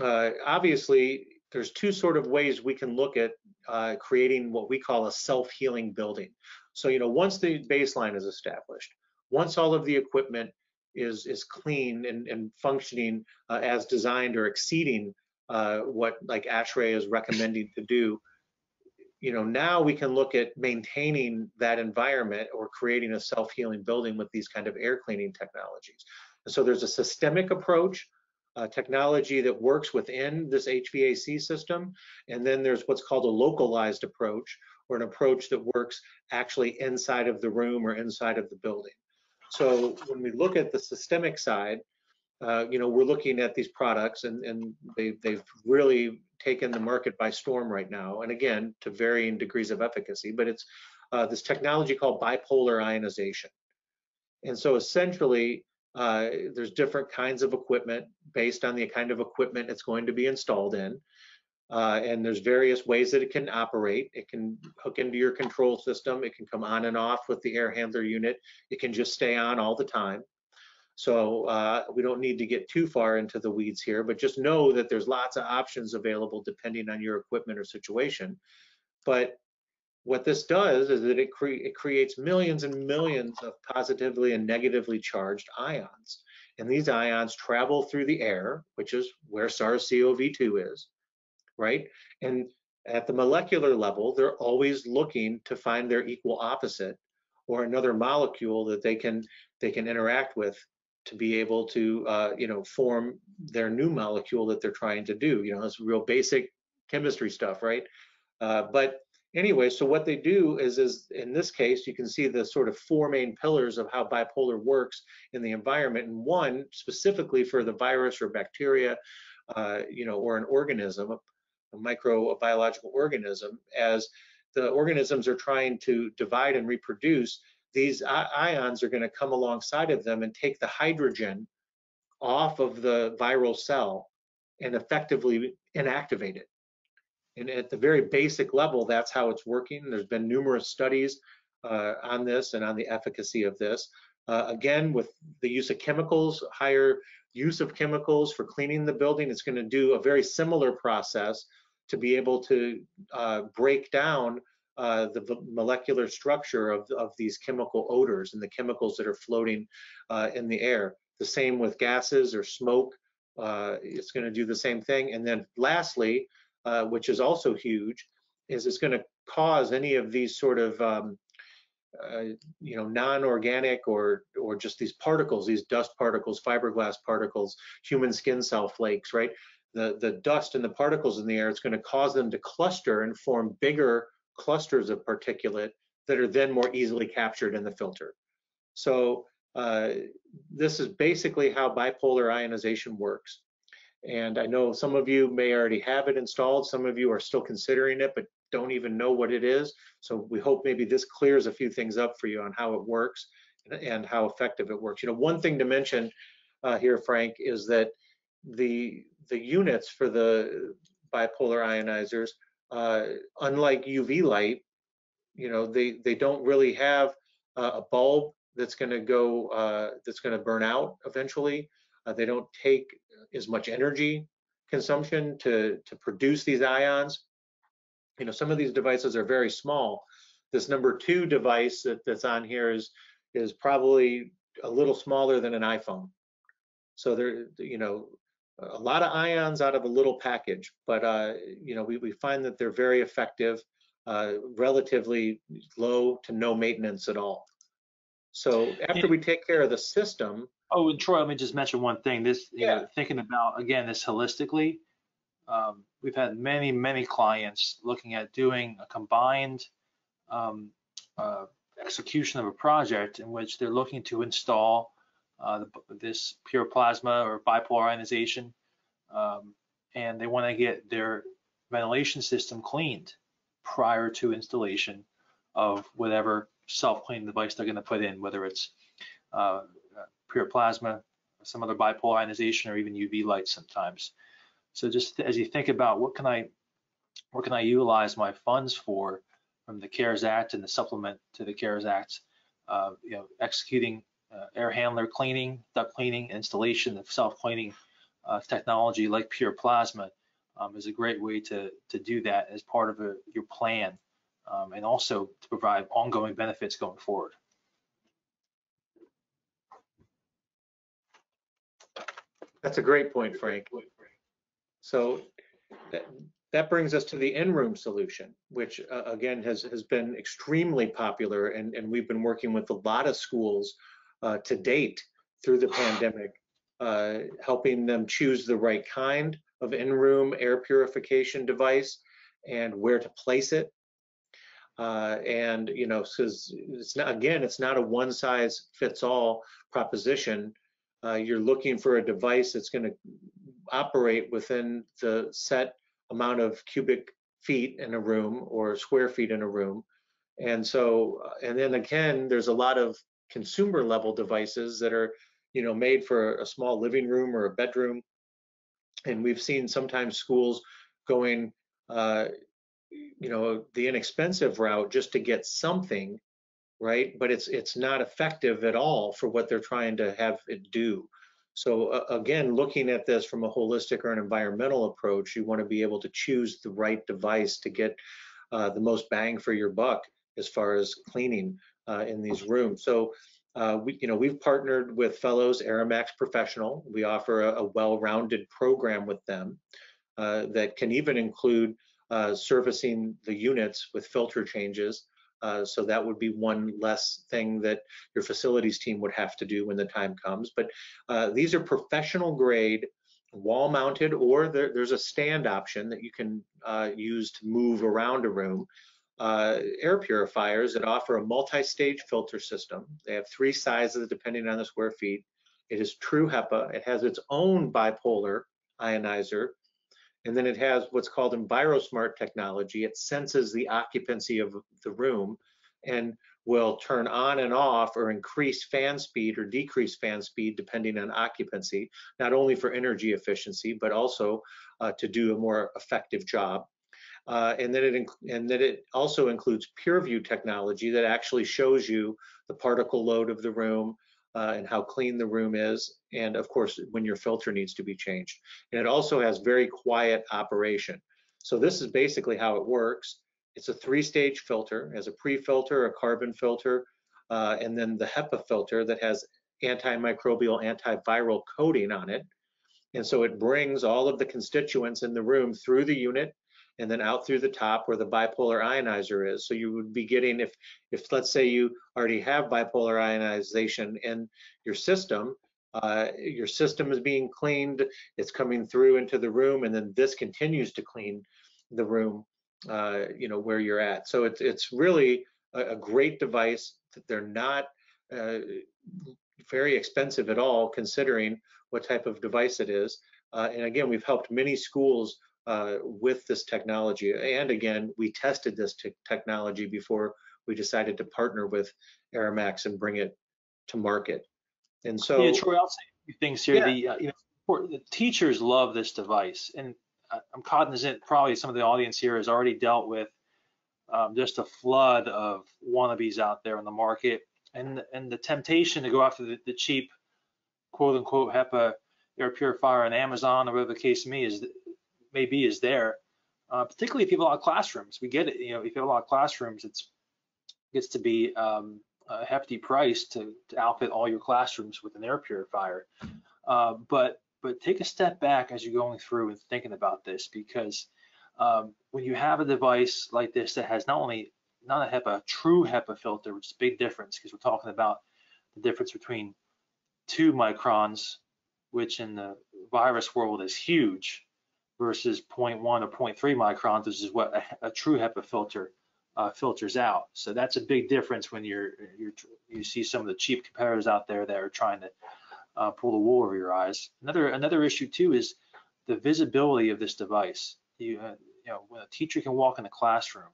[SPEAKER 1] uh, obviously, there's two sort of ways we can look at uh, creating what we call a self-healing building. So you know, once the baseline is established, once all of the equipment is is clean and, and functioning uh, as designed or exceeding uh, what like ASHRAE is recommending to do, you know, now we can look at maintaining that environment or creating a self-healing building with these kind of air cleaning technologies. And so there's a systemic approach, technology that works within this HVAC system, and then there's what's called a localized approach, or an approach that works actually inside of the room or inside of the building. So when we look at the systemic side, uh, you know, we're looking at these products and, and they, they've really taken the market by storm right now. And again, to varying degrees of efficacy, but it's uh, this technology called bipolar ionization. And so essentially, uh, there's different kinds of equipment based on the kind of equipment it's going to be installed in. Uh, and there's various ways that it can operate. It can hook into your control system. It can come on and off with the air handler unit. It can just stay on all the time. So uh, we don't need to get too far into the weeds here, but just know that there's lots of options available depending on your equipment or situation. But what this does is that it, cre it creates millions and millions of positively and negatively charged ions. And these ions travel through the air, which is where SARS-CoV-2 is, right? And at the molecular level, they're always looking to find their equal opposite or another molecule that they can they can interact with to be able to uh, you know form their new molecule that they're trying to do you know it's real basic chemistry stuff right uh, but anyway, so what they do is, is in this case, you can see the sort of four main pillars of how bipolar works in the environment. And one specifically for the virus or bacteria, uh, you know, or an organism, a microbiological organism, as the organisms are trying to divide and reproduce, these ions are going to come alongside of them and take the hydrogen off of the viral cell and effectively inactivate it. And at the very basic level, that's how it's working. There's been numerous studies uh, on this and on the efficacy of this. Uh, again, with the use of chemicals, higher use of chemicals for cleaning the building, it's going to do a very similar process to be able to uh, break down uh, the molecular structure of, of these chemical odors and the chemicals that are floating uh, in the air. The same with gases or smoke. Uh, it's going to do the same thing. And then lastly, uh, which is also huge, is it's going to cause any of these sort of um, uh, you know non-organic or or just these particles, these dust particles, fiberglass particles, human skin cell flakes, right? The the dust and the particles in the air, it's going to cause them to cluster and form bigger clusters of particulate that are then more easily captured in the filter. So uh, this is basically how bipolar ionization works. And I know some of you may already have it installed. Some of you are still considering it, but don't even know what it is. So we hope maybe this clears a few things up for you on how it works and, how effective it works. You know, one thing to mention uh, here, Frank, is that the the units for the bipolar ionizers, uh, unlike UV light, you know, they they don't really have a bulb that's going to go uh, that's going to burn out eventually. Uh, they don't take as much energy consumption to to produce these ions. You know, some of these devices are very small. This number two device that, that's on here is is probably a little smaller than an iPhone. So there, you know, a lot of ions out of a little package, but uh, you know, we, we find that they're very effective, uh, relatively low to no maintenance at all. So after we take care of the system.
[SPEAKER 2] Oh, and Troy, let me just mention one thing. This, you
[SPEAKER 1] Yeah.
[SPEAKER 2] know, thinking about, again, this holistically, um, we've had many, many clients looking at doing a combined um, uh, execution of a project in which they're looking to install uh, this pure plasma or bipolar ionization. um, And they want to get their ventilation system cleaned prior to installation of whatever self-cleaning device they're going to put in, whether it's uh, pure plasma, some other bipolar ionization, or even UV light sometimes. So just as you think about what can I, what can I utilize my funds for from the CARES Act and the supplement to the CARES Act, uh, you know, executing uh, air handler cleaning, duct cleaning, installation of self-cleaning uh, technology like pure plasma um, is a great way to to do that as part of a, your plan um, and also to provide ongoing benefits going forward.
[SPEAKER 1] That's a great point, Frank. So that, that brings us to the in-room solution, which uh, again has, has been extremely popular and, and we've been working with a lot of schools uh, to date through the pandemic, uh, helping them choose the right kind of in-room air purification device and where to place it uh, and you know, because it's not again, it's not a one size fits all proposition. Uh, you're looking for a device that's going to operate within the set amount of cubic feet in a room or square feet in a room. And so, uh, and then again, there's a lot of consumer level devices that are, you know, made for a small living room or a bedroom. And we've seen sometimes schools going, uh, you know the inexpensive route just to get something right? But it's it's not effective at all for what they're trying to have it do. So uh, again looking at this from a holistic or an environmental approach you want to be able to choose the right device to get uh, the most bang for your buck as far as cleaning uh, in these rooms so uh, we, you know, we've partnered with Fellowes AeraMax Professional. We offer a, a well-rounded program with them uh, that can even include uh, servicing the units with filter changes. Uh, so that would be one less thing that your facilities team would have to do when the time comes. But uh, these are professional grade, wall mounted, or there, there's a stand option that you can use to move around a room. Uh, air purifiers that offer a multi-stage filter system. They have three sizes depending on the square feet. It is true HEPA. It has its own bipolar ionizer. And then it has what's called EnviroSmart technology. It senses the occupancy of the room and will turn on and off or increase fan speed or decrease fan speed depending on occupancy, not only for energy efficiency, but also uh, to do a more effective job. Uh, and then it and that it also includes PureView technology that actually shows you the particle load of the room uh, and how clean the room is, and of course when your filter needs to be changed. And it also has very quiet operation. So this is basically how it works. It's a three-stage filter, has a pre-filter, a carbon filter, uh, and then the HEPA filter that has antimicrobial, antiviral coating on it. And so it brings all of the constituents in the room through the unit and then out through the top where the bipolar ionizer is. So you would be getting, if, if let's say you already have bipolar ionization in your system, uh, your system is being cleaned, it's coming through into the room, and then this continues to clean the room, uh, you know, where you're at. So it's, it's really a, a great device that they're not uh, very expensive at all, considering what type of device it is. Uh, and again, we've helped many schools uh, with this technology. And again, we tested this technology before we decided to partner with AeraMax and bring it to market. And so,
[SPEAKER 2] yeah, Troy, I'll say a few things here. Yeah. The uh, you know, the teachers love this device, and I'm cognizant probably some of the audience here has already dealt with um, just a flood of wannabes out there in the market, and and the temptation to go after the, the cheap, quote unquote HEPA air purifier on Amazon or whatever the case may is may be is there. Uh, particularly if you have a lot of classrooms, we get it. You know, if you have a lot of classrooms, it's gets to be um, a hefty price to, to, outfit all your classrooms with an air purifier. Uh, but but take a step back as you're going through and thinking about this because um, when you have a device like this that has not only not a HEPA, a true HEPA filter, which is a big difference because we're talking about the difference between two microns, which in the virus world is huge, versus 0.1 or 0.3 microns, which is what a, a true HEPA filter uh, filters out. So that's a big difference when you're, you're you see some of the cheap competitors out there that are trying to uh, pull the wool over your eyes. Another another issue too is the visibility of this device. You, uh, you know, when a teacher can walk in the classroom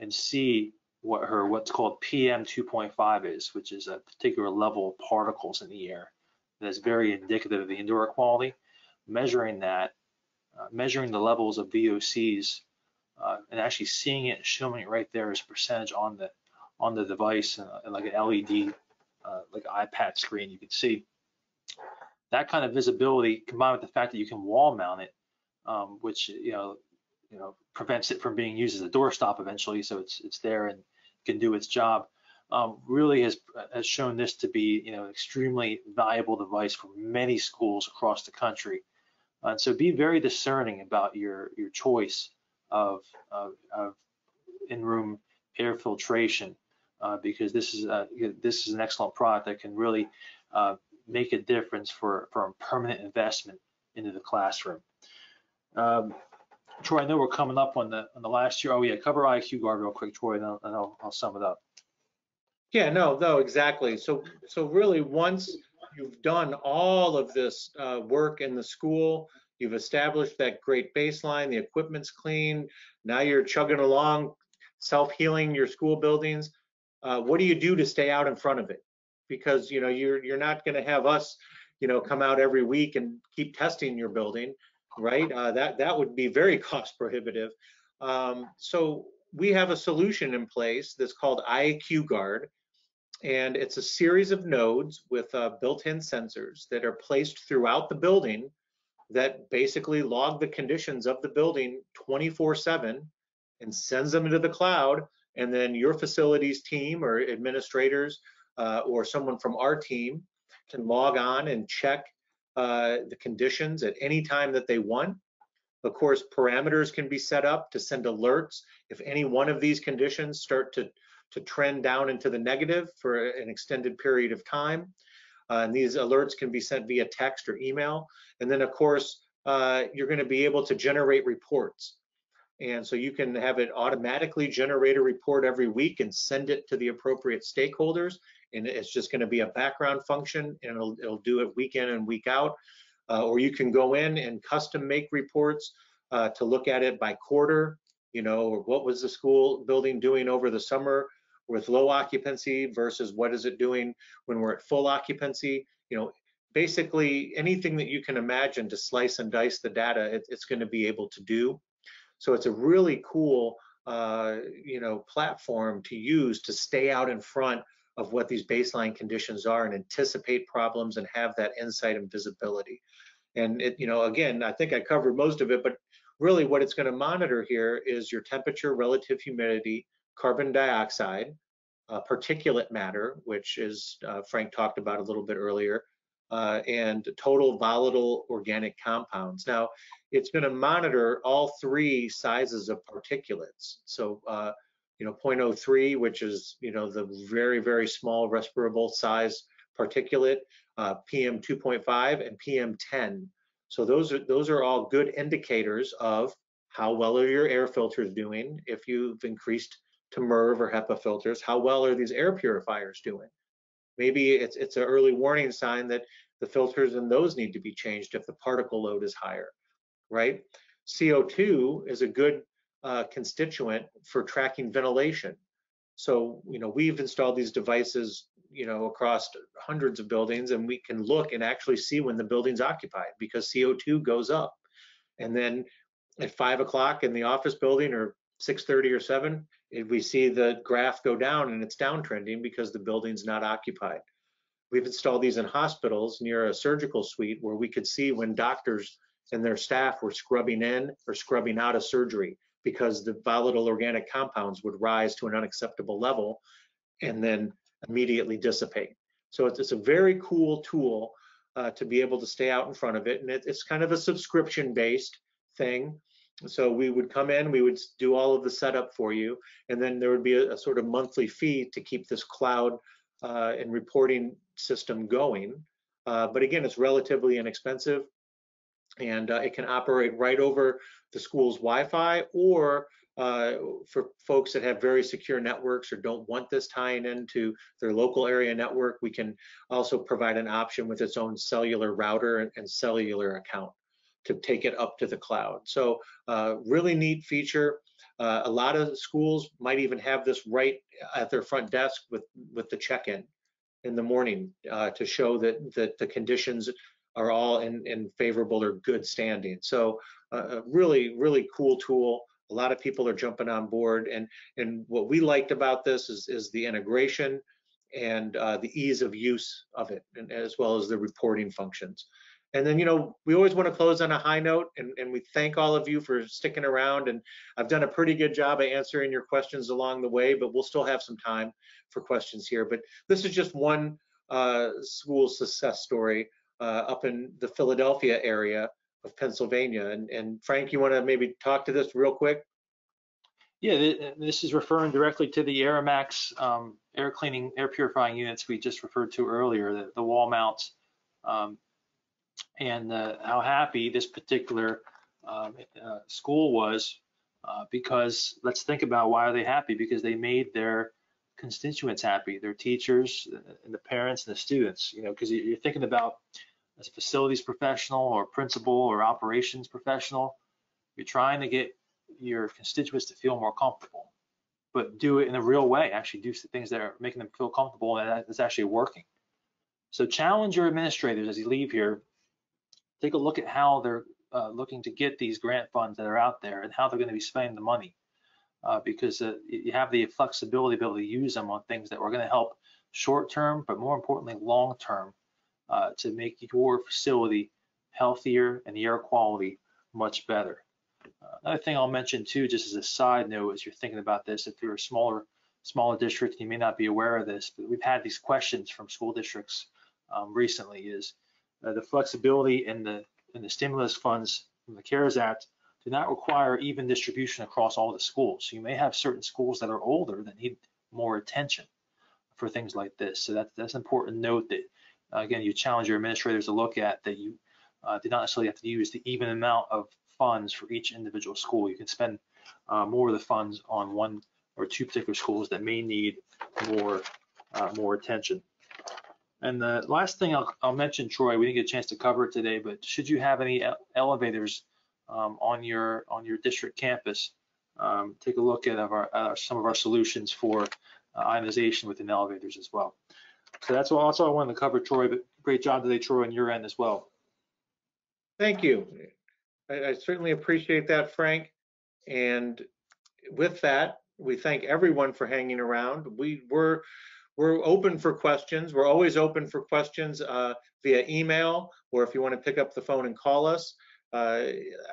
[SPEAKER 2] and see what her what's called PM 2.5 is, which is a particular level of particles in the air that is very indicative of the indoor quality. Measuring that measuring the levels of VOCs uh, and actually seeing it and showing it right there as a percentage on the on the device uh, like an LED uh, like iPad screen you can see. That kind of visibility combined with the fact that you can wall mount it um, which you know you know prevents it from being used as a doorstop eventually so it's it's there and can do its job um, really has has shown this to be you know an extremely valuable device for many schools across the country and so be very discerning about your, your choice of, of, of in-room air filtration uh, because this is, a, this is an excellent product that can really uh, make a difference for, for a permanent investment into the classroom. Um, Troy, I know we're coming up on the on the last year. Oh yeah, cover IQ guard real quick, Troy, and I'll, and I'll, I'll sum it up.
[SPEAKER 1] Yeah, no, no, exactly. So, so really, once you've done all of this uh, work in the school. You've established that great baseline. The equipment's clean. Now you're chugging along, self-healing your school buildings. Uh, what do you do to stay out in front of it? Because you know you're you're not going to have us, you know, come out every week and keep testing your building, right? Uh, that that would be very cost prohibitive. Um, so we have a solution in place that's called IQ Guard and it's a series of nodes with uh, built-in sensors that are placed throughout the building that basically log the conditions of the building 24/7 and sends them into the cloud. And then your facilities team or administrators uh, or someone from our team can log on and check uh, the conditions at any time that they want. Of course, parameters can be set up to send alerts if any one of these conditions start to to trend down into the negative for an extended period of time. Uh, and these alerts can be sent via text or email. And then of course, uh, you're gonna be able to generate reports. And so you can have it automatically generate a report every week and send it to the appropriate stakeholders. And it's just going to be a background function and it'll, it'll do it week in and week out. Uh, or you can go in and custom make reports uh, to look at it by quarter, you know, what was the school building doing over the summer with low occupancy versus what is it doing when we're at full occupancy? You know, basically anything that you can imagine to slice and dice the data, it, it's going to be able to do. So it's a really cool, uh, you know, platform to use to stay out in front of what these baseline conditions are and anticipate problems and have that insight and visibility. And it, you know, again, I think I covered most of it, but really what it's going to monitor here is your temperature, relative humidity, carbon dioxide, uh, particulate matter, which is uh, Frank talked about a little bit earlier, uh, and total volatile organic compounds. Now, it's going to monitor all three sizes of particulates. So, uh, you know, 0.03, which is, you know, the very, very small respirable size particulate, uh, PM 2.5 and PM 10. So those are those are all good indicators of how well are your air filters doing. If you've increased to MERV or HEPA filters, how well are these air purifiers doing? Maybe it's it's an early warning sign that the filters in those need to be changed if the particle load is higher, right? CO2 is a good uh, constituent for tracking ventilation. So, you know, we've installed these devices, you know, across hundreds of buildings and we can look and actually see when the building's occupied because CO2 goes up. And then at five o'clock in the office building or 6.30 or 7, we see the graph go down and it's downtrending because the building's not occupied. We've installed these in hospitals near a surgical suite where we could see when doctors and their staff were scrubbing in or scrubbing out of surgery because the volatile organic compounds would rise to an unacceptable level and then immediately dissipate. So it's, it's a very cool tool uh, to be able to stay out in front of it. And it, it's kind of a subscription based thing. So we would come in, we would do all of the setup for you, and then there would be a, a sort of monthly fee to keep this cloud uh, and reporting system going. Uh, but again, it's relatively inexpensive and uh, it can operate right over the school's Wi-Fi or uh, for folks that have very secure networks or don't want this tying into their local area network, we can also provide an option with its own cellular router and, and cellular account to take it up to the cloud. So uh, really neat feature. Uh, a lot of schools might even have this right at their front desk with, with the check-in in the morning uh, to show that, that the conditions are all in, in favorable or good standing. So uh, a really, really cool tool. A lot of people are jumping on board. And, and what we liked about this is, is the integration and uh, the ease of use of it, and as well as the reporting functions. And then, you know, we always want to close on a high note, and, and we thank all of you for sticking around. And I've done a pretty good job of answering your questions along the way, but we'll still have some time for questions here. But this is just one uh, school success story uh, up in the Philadelphia area of Pennsylvania. And, and Frank, you want to maybe talk to this real quick?
[SPEAKER 2] Yeah, this is referring directly to the AeraMax um, air cleaning, air purifying units we just referred to earlier, the, the wall mounts, um, and uh, how happy this particular um, uh, school was uh, because let's think about why are they happy? Because they made their constituents happy, their teachers uh, and the parents and the students, you know, because you're thinking about as a facilities professional or principal or operations professional, you're trying to get your constituents to feel more comfortable, but do it in a real way, actually do things that are making them feel comfortable and that's actually working. So challenge your administrators as you leave here, take a look at how they're uh, looking to get these grant funds that are out there and how they're going to be spending the money. Uh, because uh, you have the flexibility to be able to use them on things that are going to help short term, but more importantly, long term uh, to make your facility healthier and the air quality much better. Uh, another thing I'll mention too, just as a side note, as you're thinking about this, if you're a smaller smaller district, you may not be aware of this, but we've had these questions from school districts um, recently. Is uh, the flexibility in the in the stimulus funds from the CARES Act do not require even distribution across all the schools. So you may have certain schools that are older that need more attention for things like this. So that's that's an important note that uh, again, you challenge your administrators to look at that you uh, do not necessarily have to use the even amount of funds for each individual school. You can spend uh, more of the funds on one or two particular schools that may need more, uh, more attention. And the last thing I'll, I'll mention, Troy, we didn't get a chance to cover it today, but should you have any elevators um, on your, on your district campus, um, take a look at our, our- some of our solutions for uh, ionization within elevators as well. So that's all, that's all I wanted to cover, Troy, but great job today, Troy, on your end as well.
[SPEAKER 1] Thank you. I, I certainly appreciate that, Frank. And with that, we thank everyone for hanging around. We were, we're open for questions. We're always open for questions uh, via email, or if you want to pick up the phone and call us. Uh,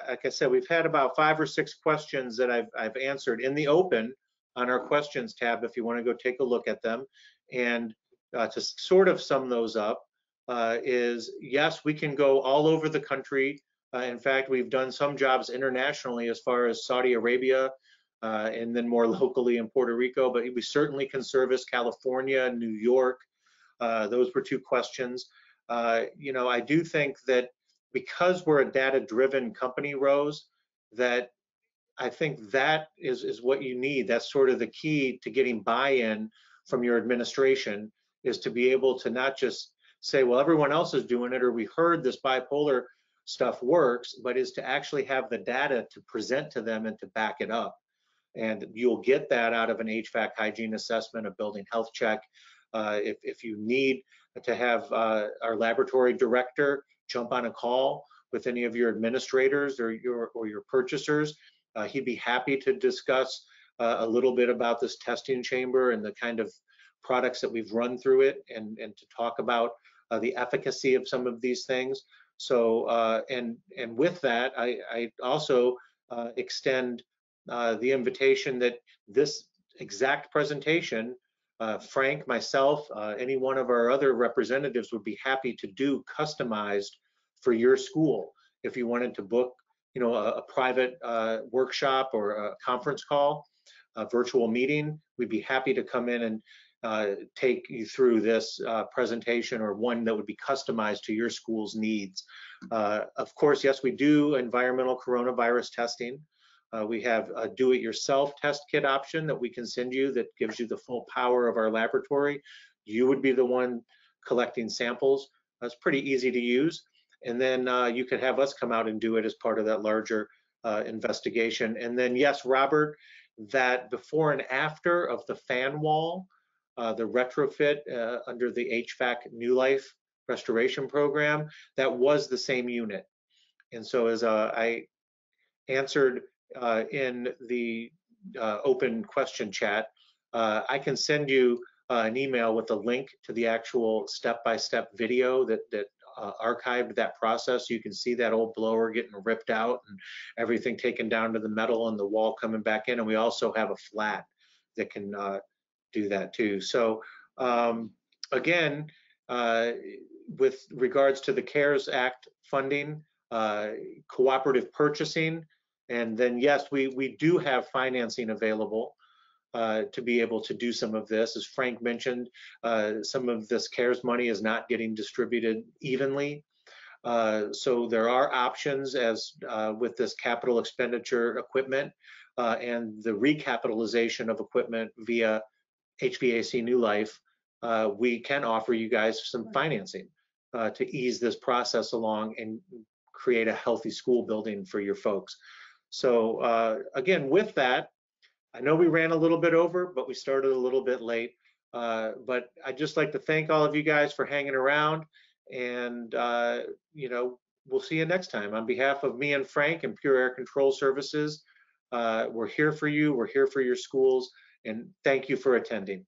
[SPEAKER 1] Like I said, we've had about five or six questions that I've, I've answered in the open on our questions tab, if you want to go take a look at them. And uh, to sort of sum those up, uh, is yes, we can go all over the country. Uh, in fact, we've done some jobs internationally as far as Saudi Arabia uh, and then more locally in Puerto Rico, but we certainly can service California, New York. Uh, those were two questions. Uh, you know, I do think that because we're a data-driven company, Rose, that I think that is, is what you need. That's sort of the key to getting buy-in from your administration is to be able to not just say, well, everyone else is doing it, or we heard this bipolar stuff works, but is to actually have the data to present to them and to back it up. And you'll get that out of an HVAC hygiene assessment, a building health check. Uh, if, if you need to have uh, our laboratory director jump on a call with any of your administrators or your or your purchasers, uh, he'd be happy to discuss uh, a little bit about this testing chamber and the kind of products that we've run through it and, and to talk about uh, the efficacy of some of these things. So, uh, and, and with that, I, I also extend uh, the invitation that this exact presentation, uh, Frank, myself, uh, any one of our other representatives would be happy to do customized for your school. If you wanted to book, you know, a, a private workshop or a conference call, a virtual meeting, we'd be happy to come in and uh, take you through this uh, presentation or one that would be customized to your school's needs. Uh, of course, yes, we do environmental coronavirus testing. Uh, we have a do-it-yourself test kit option that we can send you that gives you the full power of our laboratory. You would be the one collecting samples. That's pretty easy to use. And then uh, you could have us come out and do it as part of that larger uh, investigation. And then, yes, Robert, that before and after of the fan wall, uh, the retrofit uh, under the HVAC New Life restoration program, that was the same unit. And so as uh, I answered uh, in the uh, open question chat, uh, I can send you an email with a link to the actual step-by-step -step video that, that archived that process. You can see that old blower getting ripped out and everything taken down to the metal and the wall coming back in. And we also have a flat that can do that too. So um, again, uh, with regards to the CARES Act funding, uh, cooperative purchasing, and then yes, we, we do have financing available uh, to be able to do some of this. As Frank mentioned, uh, some of this CARES money is not getting distributed evenly. Uh, so there are options as uh, with this capital expenditure equipment and the recapitalization of equipment via HVAC New Life, uh, we can offer you guys some financing uh, to ease this process along and create a healthy school building for your folks. So uh, again, with that, I know we ran a little bit over, but we started a little bit late. Uh, but I'd just like to thank all of you guys for hanging around and, uh, you know, we'll see you next time. On behalf of me and Frank and Pure Air Control Services, uh, we're here for you. We're here for your schools and thank you for attending.